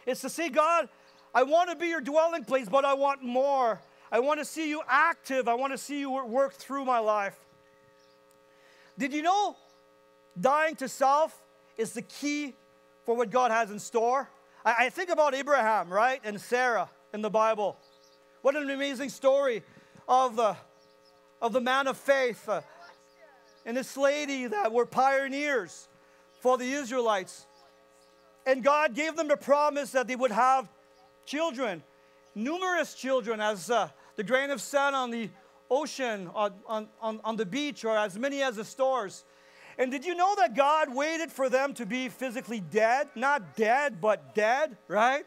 It's to say, God, I want to be your dwelling place, but I want more. I want to see you active. I want to see you work through my life. Did you know dying to self is the key for what God has in store? I, I think about Abraham, right, and Sarah in the Bible. What an amazing story of the, of the man of faith. Uh, and this lady that were pioneers for the Israelites. And God gave them the promise that they would have children, numerous children, as uh, the grain of sand on the ocean, on, on, on, the beach, or as many as the stars. And did you know that God waited for them to be physically dead? Not dead, but dead, right?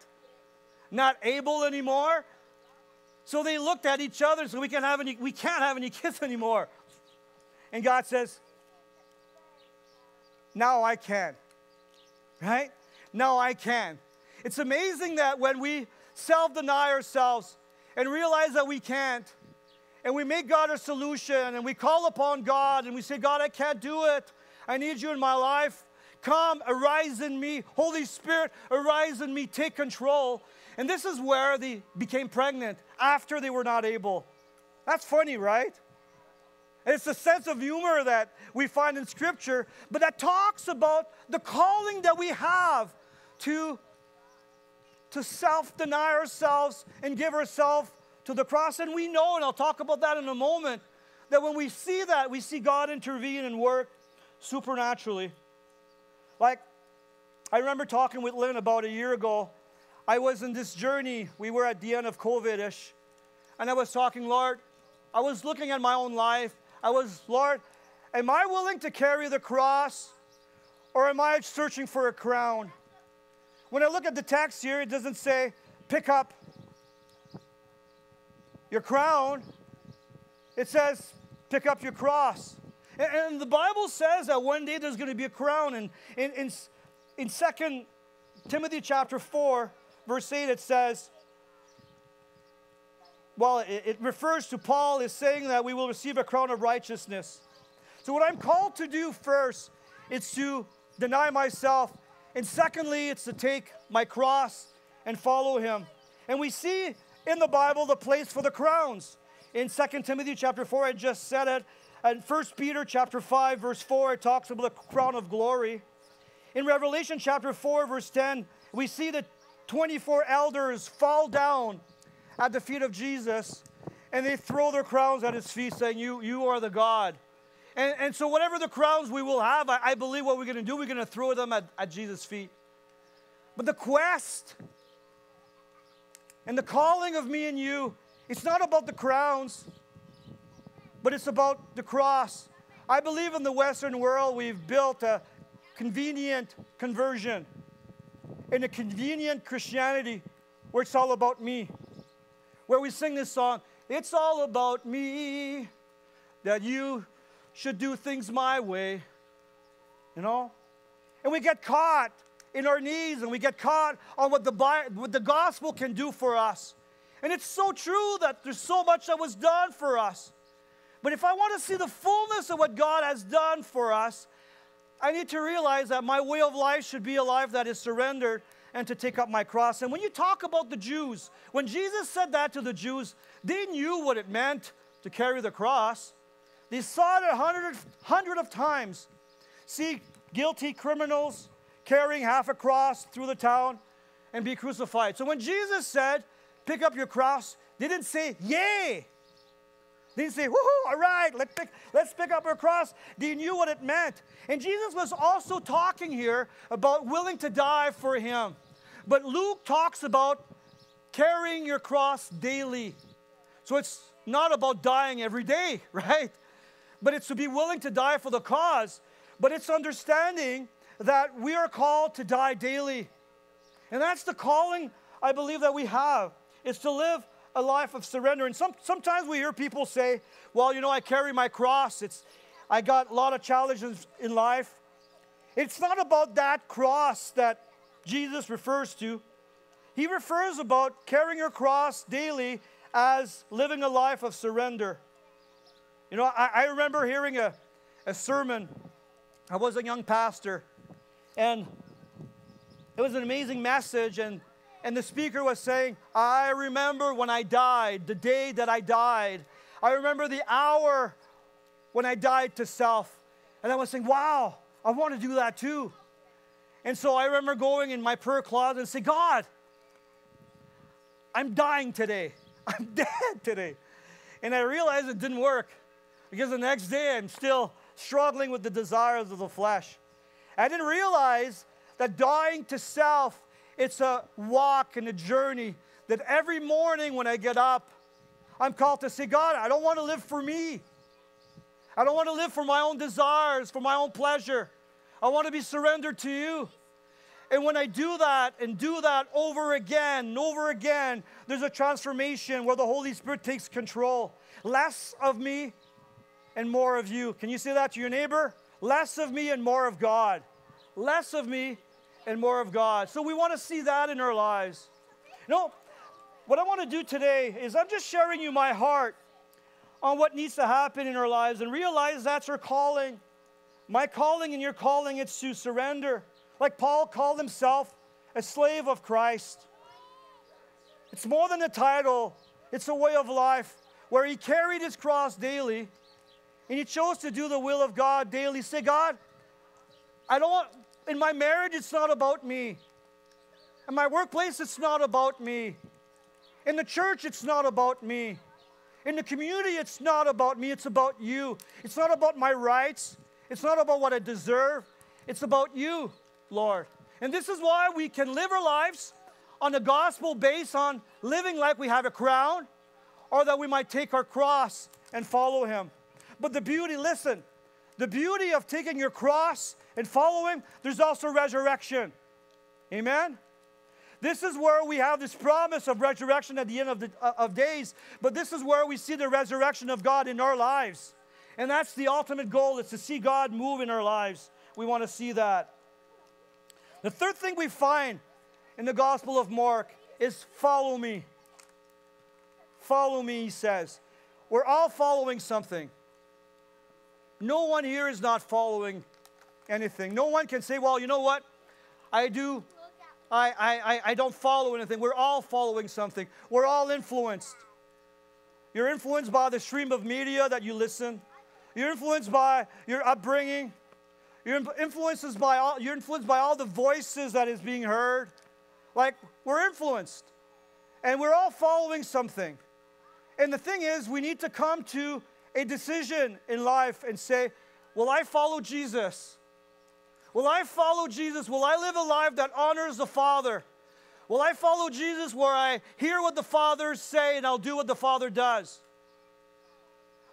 Not able anymore. So they looked at each other, so we can't have any, we can't have any kids anymore. And God says, Now I can. Right? Now I can. It's amazing that when we self deny ourselves and realize that we can't, and we make God a solution and we call upon God and we say, God, I can't do it. I need you in my life. Come, arise in me. Holy Spirit, arise in me. Take control. And this is where they became pregnant after they were not able. That's funny, right? It's a sense of humor that we find in Scripture, but that talks about the calling that we have to, to self deny ourselves and give ourselves to the cross. And we know, and I'll talk about that in a moment, that when we see that, we see God intervene and work supernaturally. Like, I remember talking with Lynn about a year ago. I was in this journey. We were at the end of COVID ish. And I was talking, Lord, I was looking at my own life. I was, Lord, am I willing to carry the cross or am I searching for a crown? When I look at the text here, it doesn't say, pick up your crown. It says, pick up your cross. And, and the Bible says that one day there's going to be a crown. And in, in, in 2 Timothy chapter 4, verse 8, it says, well, it, it refers to Paul is saying that we will receive a crown of righteousness. So, what I'm called to do first is to deny myself. And secondly, it's to take my cross and follow him. And we see in the Bible the place for the crowns. In 2 Timothy chapter 4, I just said it. And 1 Peter chapter 5, verse 4, it talks about the crown of glory. In Revelation chapter 4, verse 10, we see the 24 elders fall down at the feet of Jesus and they throw their crowns at his feet, saying, You, you are the God. And, and so, whatever the crowns we will have, I, I believe what we're going to do, we're going to throw them at, at Jesus' feet. But the quest and the calling of me and you, it's not about the crowns, but it's about the cross. I believe in the Western world we've built a convenient conversion and a convenient Christianity where it's all about me. Where we sing this song, it's all about me, that you should do things my way, you know? And we get caught in our knees and we get caught on what the, what the gospel can do for us. And it's so true that there's so much that was done for us. But if I want to see the fullness of what God has done for us, I need to realize that my way of life should be a life that is surrendered and to take up my cross. And when you talk about the Jews, when Jesus said that to the Jews, they knew what it meant to carry the cross. They saw it a hundred, hundred of times. See guilty criminals, carrying half a cross through the town and be crucified. So when Jesus said, pick up your cross, they didn't say, yay. They didn't say, woohoo, all right, let's pick, let's pick up our cross. They knew what it meant. And Jesus was also talking here about willing to die for him. But Luke talks about carrying your cross daily. So it's not about dying every day, right? But it's to be willing to die for the cause. But it's understanding that we are called to die daily. And that's the calling I believe that we have, is to live a life of surrender. And some, sometimes we hear people say, well, you know, I carry my cross. It's, I got a lot of challenges in life. It's not about that cross that Jesus refers to. He refers about carrying your cross daily as living a life of surrender. You know, I, I remember hearing a, a sermon. I was a young pastor, and it was an amazing message. And, and the speaker was saying, I remember when I died, the day that I died. I remember the hour when I died to self. And I was saying, wow, I want to do that too. And so I remember going in my prayer closet and say, God, I'm dying today. I'm dead today. And I realized it didn't work because the next day I'm still struggling with the desires of the flesh. I didn't realize that dying to self, it's a walk and a journey that every morning when I get up, I'm called to say, God, I don't want to live for me. I don't want to live for my own desires, for my own pleasure. I want to be surrendered to you. And when I do that and do that over again and over again, there's a transformation where the Holy Spirit takes control. Less of me and more of you. Can you say that to your neighbor? Less of me and more of God. Less of me and more of God. So we want to see that in our lives. You know, what I want to do today is I'm just sharing you my heart on what needs to happen in our lives and realize that's our calling. My calling and your calling, it's to surrender. Like Paul called himself a slave of Christ. It's more than a title, it's a way of life where he carried his cross daily and he chose to do the will of God daily. Say, God, I don't want, in my marriage, it's not about me. In my workplace, it's not about me. In the church, it's not about me. In the community, it's not about me, it's about you. It's not about my rights, it's not about what I deserve, it's about you, Lord. And this is why we can live our lives on the gospel based on living like we have a crown or that we might take our cross and follow Him. But the beauty, listen, the beauty of taking your cross and following, there's also resurrection. Amen? This is where we have this promise of resurrection at the end of, the, uh, of days, but this is where we see the resurrection of God in our lives. And that's the ultimate goal, is to see God move in our lives. We want to see that. The third thing we find in the Gospel of Mark is follow me. Follow me, he says. We're all following something. No one here is not following anything. No one can say, well, you know what? I do, I, I, I don't follow anything. We're all following something. We're all influenced. You're influenced by the stream of media that you listen. You're influenced by your upbringing. You're influenced by all, you're influenced by all the voices that is being heard. Like we're influenced. And we're all following something. And the thing is, we need to come to a decision in life and say, Will I follow Jesus? Will I follow Jesus? Will I live a life that honors the Father? Will I follow Jesus where I hear what the Father say and I'll do what the Father does?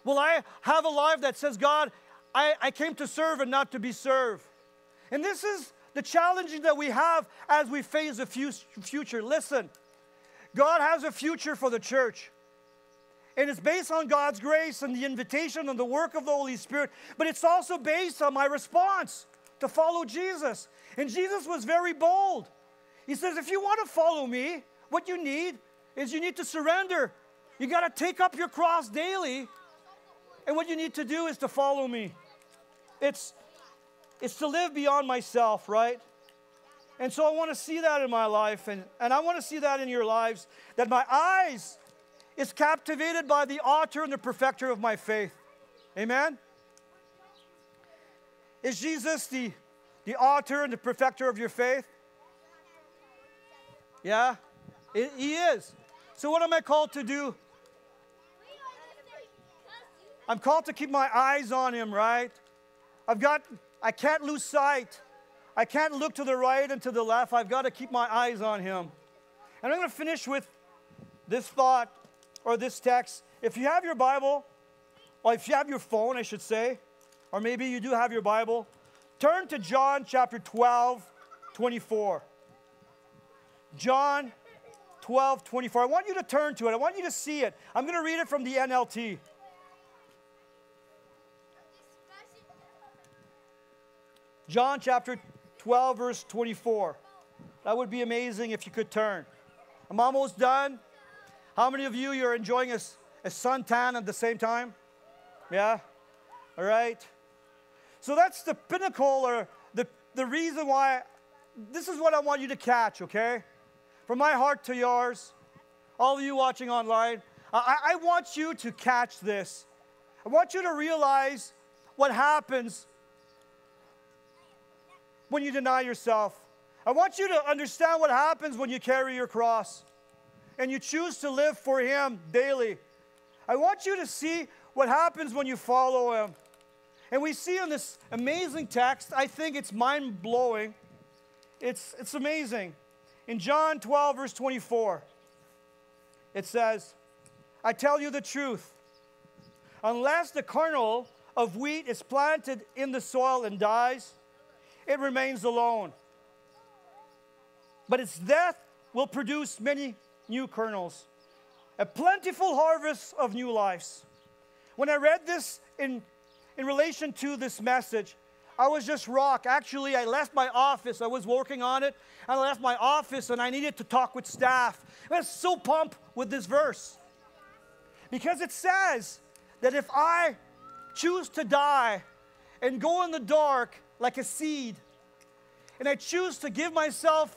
Will I have a life that says, God, I, I came to serve and not to be served? And this is the challenge that we have as we face the future. Listen, God has a future for the church. And it's based on God's grace and the invitation and the work of the Holy Spirit, but it's also based on my response to follow Jesus. And Jesus was very bold. He says, if you want to follow me, what you need is you need to surrender. You got to take up your cross daily. And what you need to do is to follow me. It's, it's to live beyond myself, right? And so I want to see that in my life, and, and I want to see that in your lives, that my eyes is captivated by the author and the perfecter of my faith. Amen? Is Jesus the, the author and the perfecter of your faith? Yeah? he is. So, what am I called to do? I'm called to keep my eyes on him, right? I've got, I can't lose sight. I can't look to the right and to the left. I've got to keep my eyes on him. And I'm going to finish with this thought or this text. If you have your Bible, or if you have your phone, I should say, or maybe you do have your Bible, turn to John chapter 12, 24. John 12, 24. I want you to turn to it. I want you to see it. I'm going to read it from the NLT. John chapter 12, verse 24. That would be amazing if you could turn. I'm almost done. How many of you you're enjoying a, a suntan at the same time? Yeah? All right. So that's the pinnacle or the, the reason why this is what I want you to catch, okay? From my heart to yours, all of you watching online, I, I want you to catch this. I want you to realize what happens when you deny yourself. I want you to understand what happens when you carry your cross and you choose to live for Him daily. I want you to see what happens when you follow Him. And we see in this amazing text, I think it's mind blowing. It's, it's amazing. In John 12, verse 24, it says, I tell you the truth. Unless the kernel of wheat is planted in the soil and dies, it remains alone. But its death will produce many new kernels, a plentiful harvest of new lives. When I read this in, in relation to this message, I was just rocked. Actually, I left my office. I was working on it. I left my office and I needed to talk with staff. I was so pumped with this verse. Because it says that if I choose to die and go in the dark like a seed, and I choose to give myself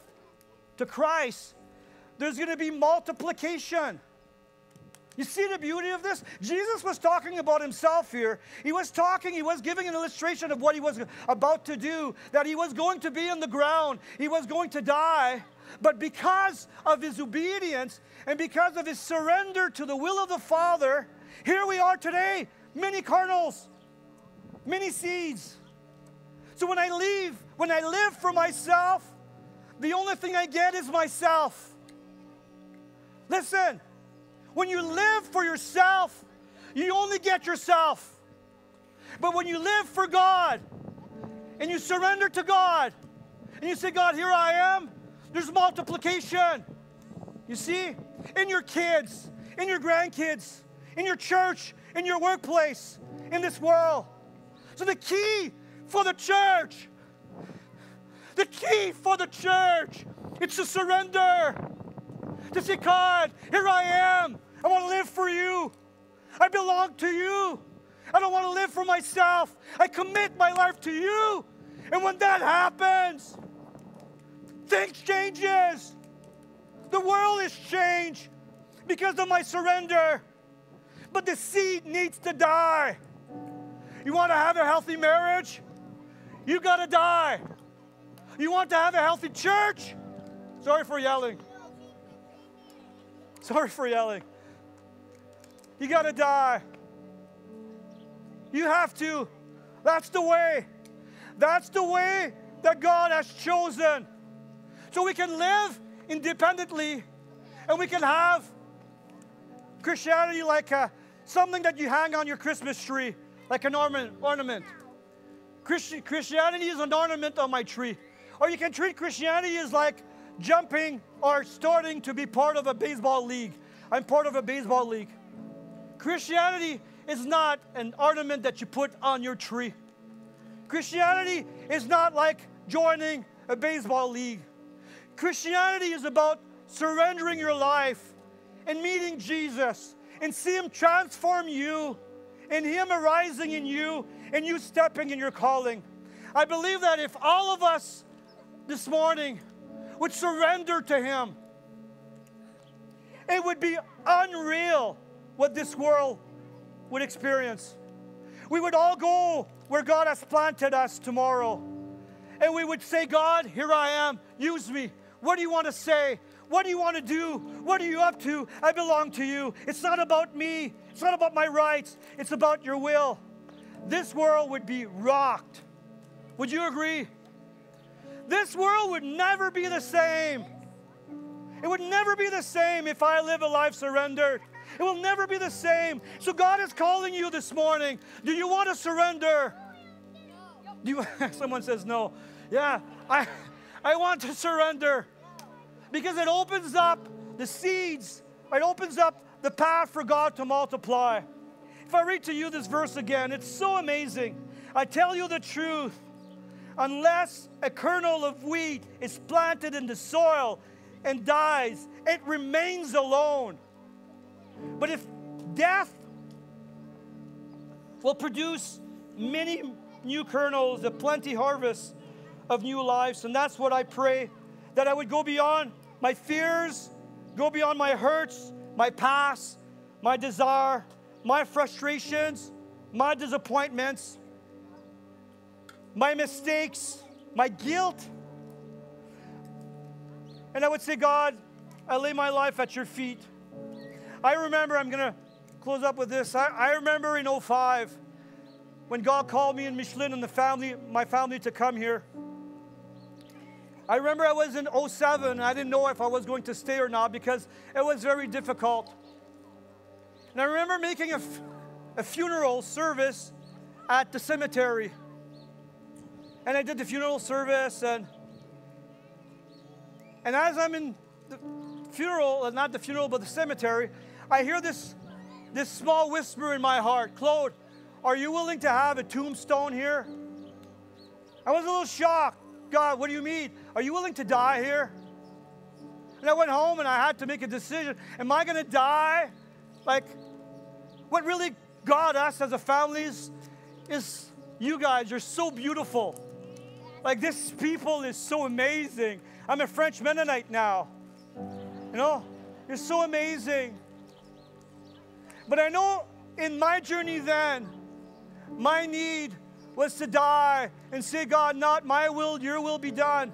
to Christ, there's going to be multiplication. You see the beauty of this? Jesus was talking about himself here. He was talking, he was giving an illustration of what he was about to do, that he was going to be in the ground, he was going to die. But because of his obedience and because of his surrender to the will of the Father, here we are today, many kernels, many seeds. So when I leave, when I live for myself, the only thing I get is myself. Listen, when you live for yourself, you only get yourself. But when you live for God and you surrender to God and you say, God, here I am, there's multiplication. You see, in your kids, in your grandkids, in your church, in your workplace, in this world. So the key for the church, the key for the church, it's to surrender. To say, God, here I am. I want to live for you. I belong to you. I don't want to live for myself. I commit my life to you. And when that happens, things changes. The world is changed because of my surrender. But the seed needs to die. You want to have a healthy marriage? You got to die. You want to have a healthy church? Sorry for yelling. Sorry for yelling. You got to die. You have to. That's the way. That's the way that God has chosen. So we can live independently and we can have Christianity like a, something that you hang on your Christmas tree, like an ornament. ornament. Christi- Christianity is an ornament on my tree. Or you can treat Christianity as like jumping or starting to be part of a baseball league. I'm part of a baseball league. Christianity is not an ornament that you put on your tree. Christianity is not like joining a baseball league. Christianity is about surrendering your life and meeting Jesus and see Him transform you and Him arising in you and you stepping in your calling. I believe that if all of us this morning would surrender to Him, it would be unreal what this world would experience. We would all go where God has planted us tomorrow. And we would say, God, here I am, use me. What do you want to say? What do you want to do? What are you up to? I belong to you. It's not about me, it's not about my rights, it's about your will. This world would be rocked. Would you agree? This world would never be the same. It would never be the same if I live a life surrendered. It will never be the same. So God is calling you this morning. Do you want to surrender? Do you, someone says no. Yeah, I, I want to surrender because it opens up the seeds. It opens up the path for God to multiply. If I read to you this verse again, it's so amazing. I tell you the truth. Unless a kernel of wheat is planted in the soil and dies, it remains alone. But if death will produce many new kernels, a plenty harvest of new lives, and that's what I pray that I would go beyond my fears, go beyond my hurts, my past, my desire, my frustrations, my disappointments, my mistakes, my guilt. And I would say, God, I lay my life at your feet. I remember, I'm going to close up with this. I, I remember in 05, when God called me and Michelin and the family, my family to come here. I remember I was in 07 and I didn't know if I was going to stay or not because it was very difficult. And I remember making a, funeral service at the cemetery. And I did the funeral service and and as I'm in the funeral, uh, not the funeral, but the cemetery, I hear this this small whisper in my heart, Claude, are you willing to have a tombstone here? I was a little shocked. God, what do you mean? Are you willing to die here? And I went home and I had to make a decision. Am I going to die? Like, what really got us as a family is, is you guys. You're so beautiful. Like, this people is so amazing. I'm a French Mennonite now. You know, you're so amazing. But I know in my journey then, my need was to die and say, God, not my will, your will be done.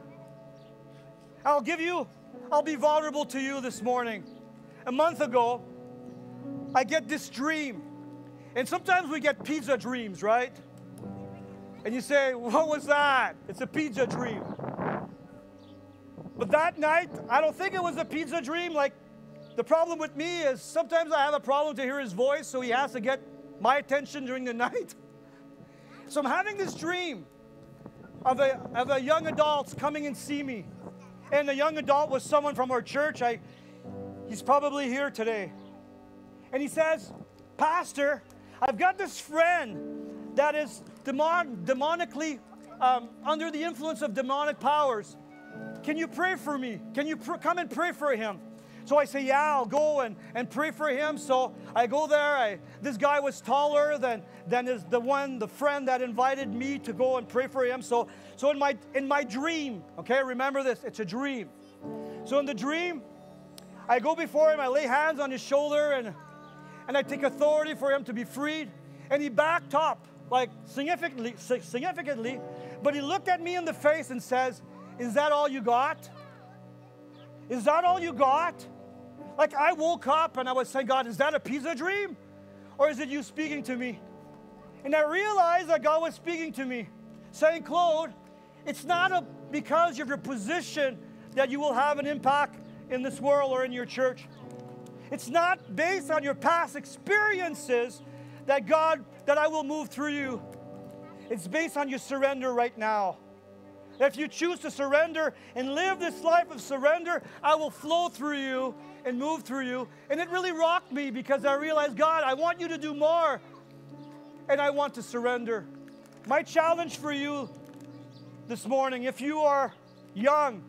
I'll give you, I'll be vulnerable to you this morning. A month ago, I get this dream. And sometimes we get pizza dreams, right? And you say, What was that? It's a pizza dream. But that night, I don't think it was a pizza dream. Like, the problem with me is sometimes I have a problem to hear his voice, so he has to get my attention during the night. So I'm having this dream of a, of a young adult coming and see me. And the young adult was someone from our church. I, he's probably here today. And he says, Pastor, I've got this friend that is demon, demonically um, under the influence of demonic powers. Can you pray for me? Can you pr- come and pray for him? So I say, yeah, I'll go and, and pray for him. So I go there. I, this guy was taller than, than is the one, the friend that invited me to go and pray for him. So, so in, my, in my dream, okay, remember this, it's a dream. So in the dream, I go before him, I lay hands on his shoulder, and, and I take authority for him to be freed. And he backed up, like significantly, significantly, but he looked at me in the face and says, Is that all you got? Is that all you got? Like I woke up and I was saying, God, is that a pizza dream? Or is it you speaking to me? And I realized that God was speaking to me, saying, Claude, it's not a, because of your position that you will have an impact in this world or in your church. It's not based on your past experiences that God, that I will move through you. It's based on your surrender right now. If you choose to surrender and live this life of surrender, I will flow through you and move through you. And it really rocked me because I realized, God, I want you to do more. And I want to surrender. My challenge for you this morning, if you are young,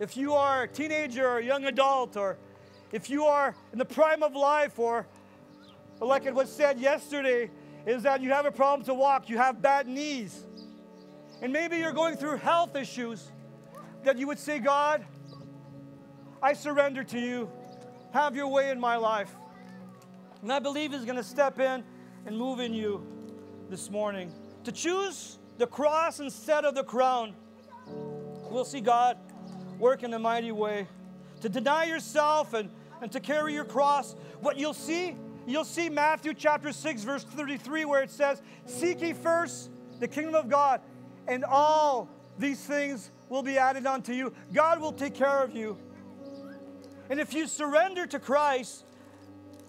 if you are a teenager or a young adult, or if you are in the prime of life, or like it was said yesterday, is that you have a problem to walk, you have bad knees and maybe you're going through health issues, that you would say, God, I surrender to you. Have your way in my life. And I believe He's going to step in and move in you this morning. To choose the cross instead of the crown, we'll see God work in a mighty way. To deny yourself and, and to carry your cross, what you'll see, you'll see Matthew chapter 6, verse 33, where it says, Seek ye first the kingdom of God and all these things will be added unto you. God will take care of you. And if you surrender to Christ,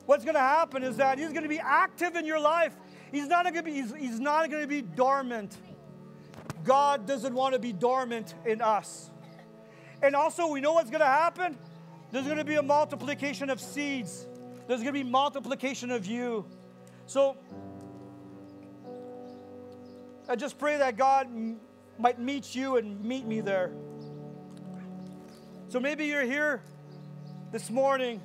what's going to happen is that He's going to be active in your life. He's not going to be, he's, he's not going to be dormant. God doesn't want to be dormant in us. And also, we know what's going to happen. There's going to be a multiplication of seeds. There's going to be multiplication of you. So I just pray that God might meet you and meet me there. So maybe you're here this morning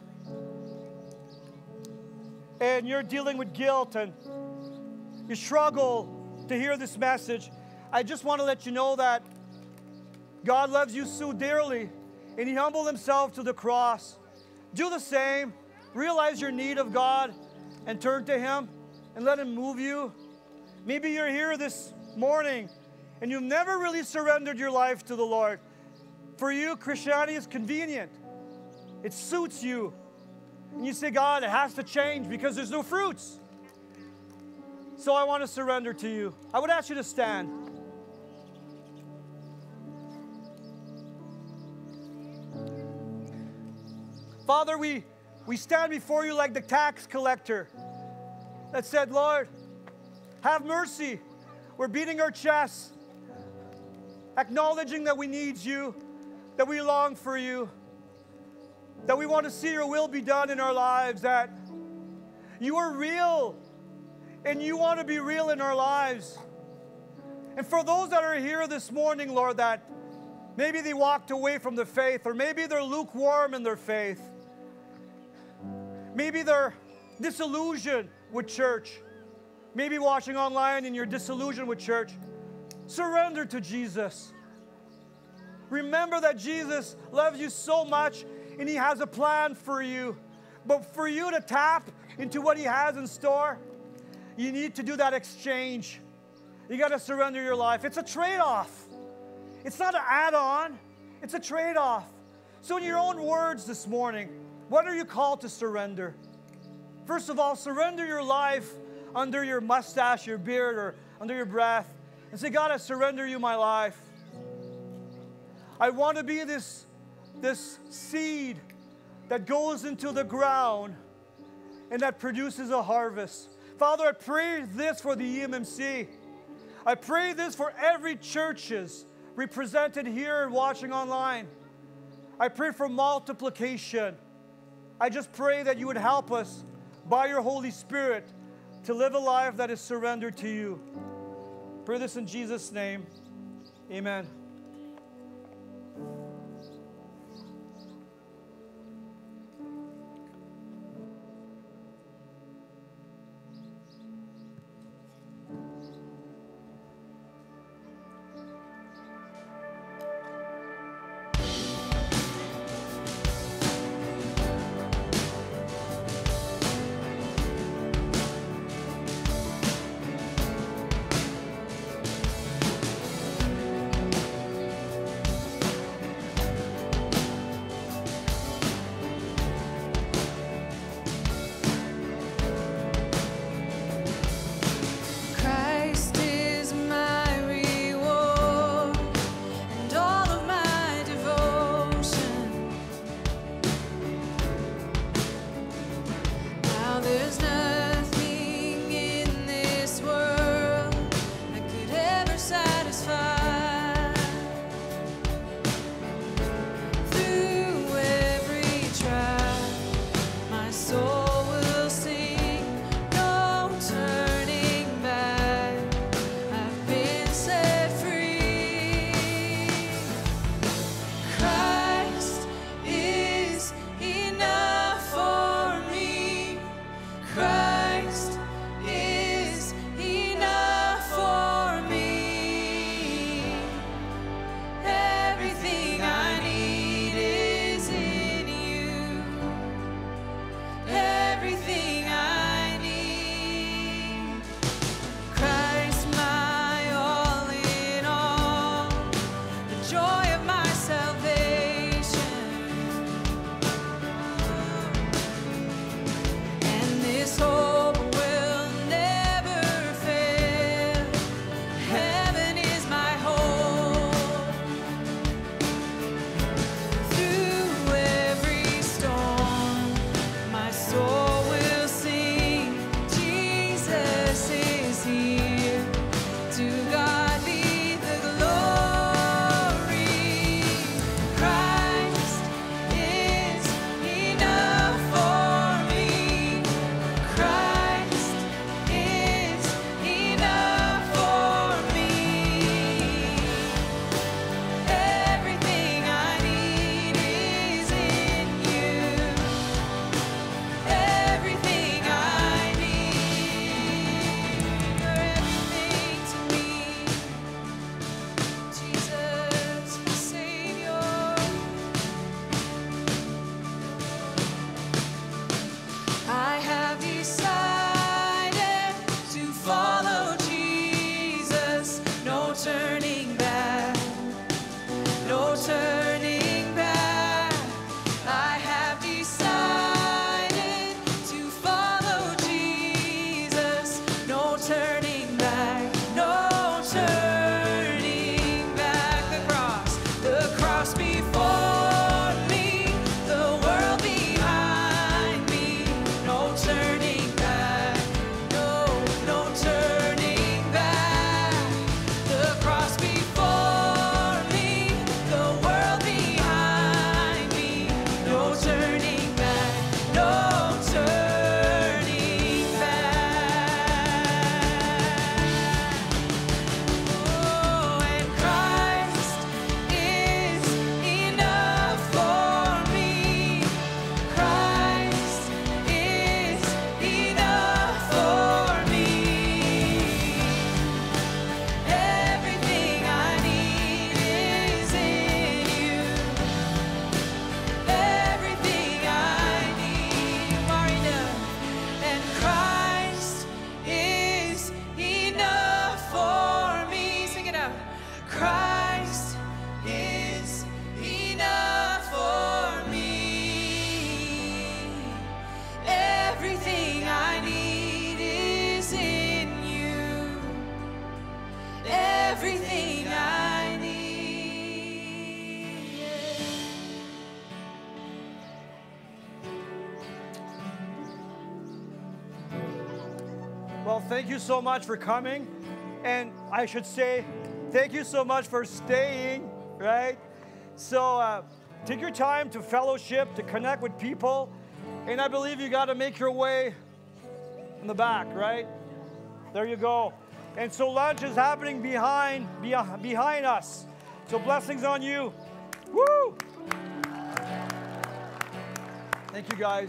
and you're dealing with guilt and you struggle to hear this message. I just want to let you know that God loves you so dearly and He humbled Himself to the cross. Do the same. Realize your need of God and turn to Him and let Him move you. Maybe you're here this morning and you've never really surrendered your life to the Lord. For you, Christianity is convenient, it suits you. And you say, God, it has to change because there's no fruits. So I want to surrender to you. I would ask you to stand. Father, we, we stand before you like the tax collector that said, Lord, have mercy. We're beating our chests, acknowledging that we need you, that we long for you, that we want to see your will be done in our lives, that you are real and you want to be real in our lives. And for those that are here this morning, Lord, that maybe they walked away from the faith, or maybe they're lukewarm in their faith, maybe they're disillusioned with church, maybe watching online and you're disillusioned with church, surrender to Jesus. Remember that Jesus loves you so much and He has a plan for you. But for you to tap into what He has in store, you need to do that exchange. You got to surrender your life. It's a trade off, it's not an add on, it's a trade off. So, in your own words this morning, what are you called to surrender? First of all, surrender your life under your mustache, your beard, or under your breath, and say, God, I surrender you my life. I want to be this, this seed that goes into the ground and that produces a harvest. Father, I pray this for the EMMC. I pray this for every churches represented here and watching online. I pray for multiplication. I just pray that you would help us by your Holy Spirit to live a life that is surrendered to you. Pray this in Jesus' name. Amen. You so much for coming. And I should say, thank you so much for staying, right? So uh, take your time to fellowship, to connect with people. And I believe you got to make your way in the back, right? There you go. And so lunch is happening behind, behind, behind us. So blessings on you. Woo! Thank you, guys.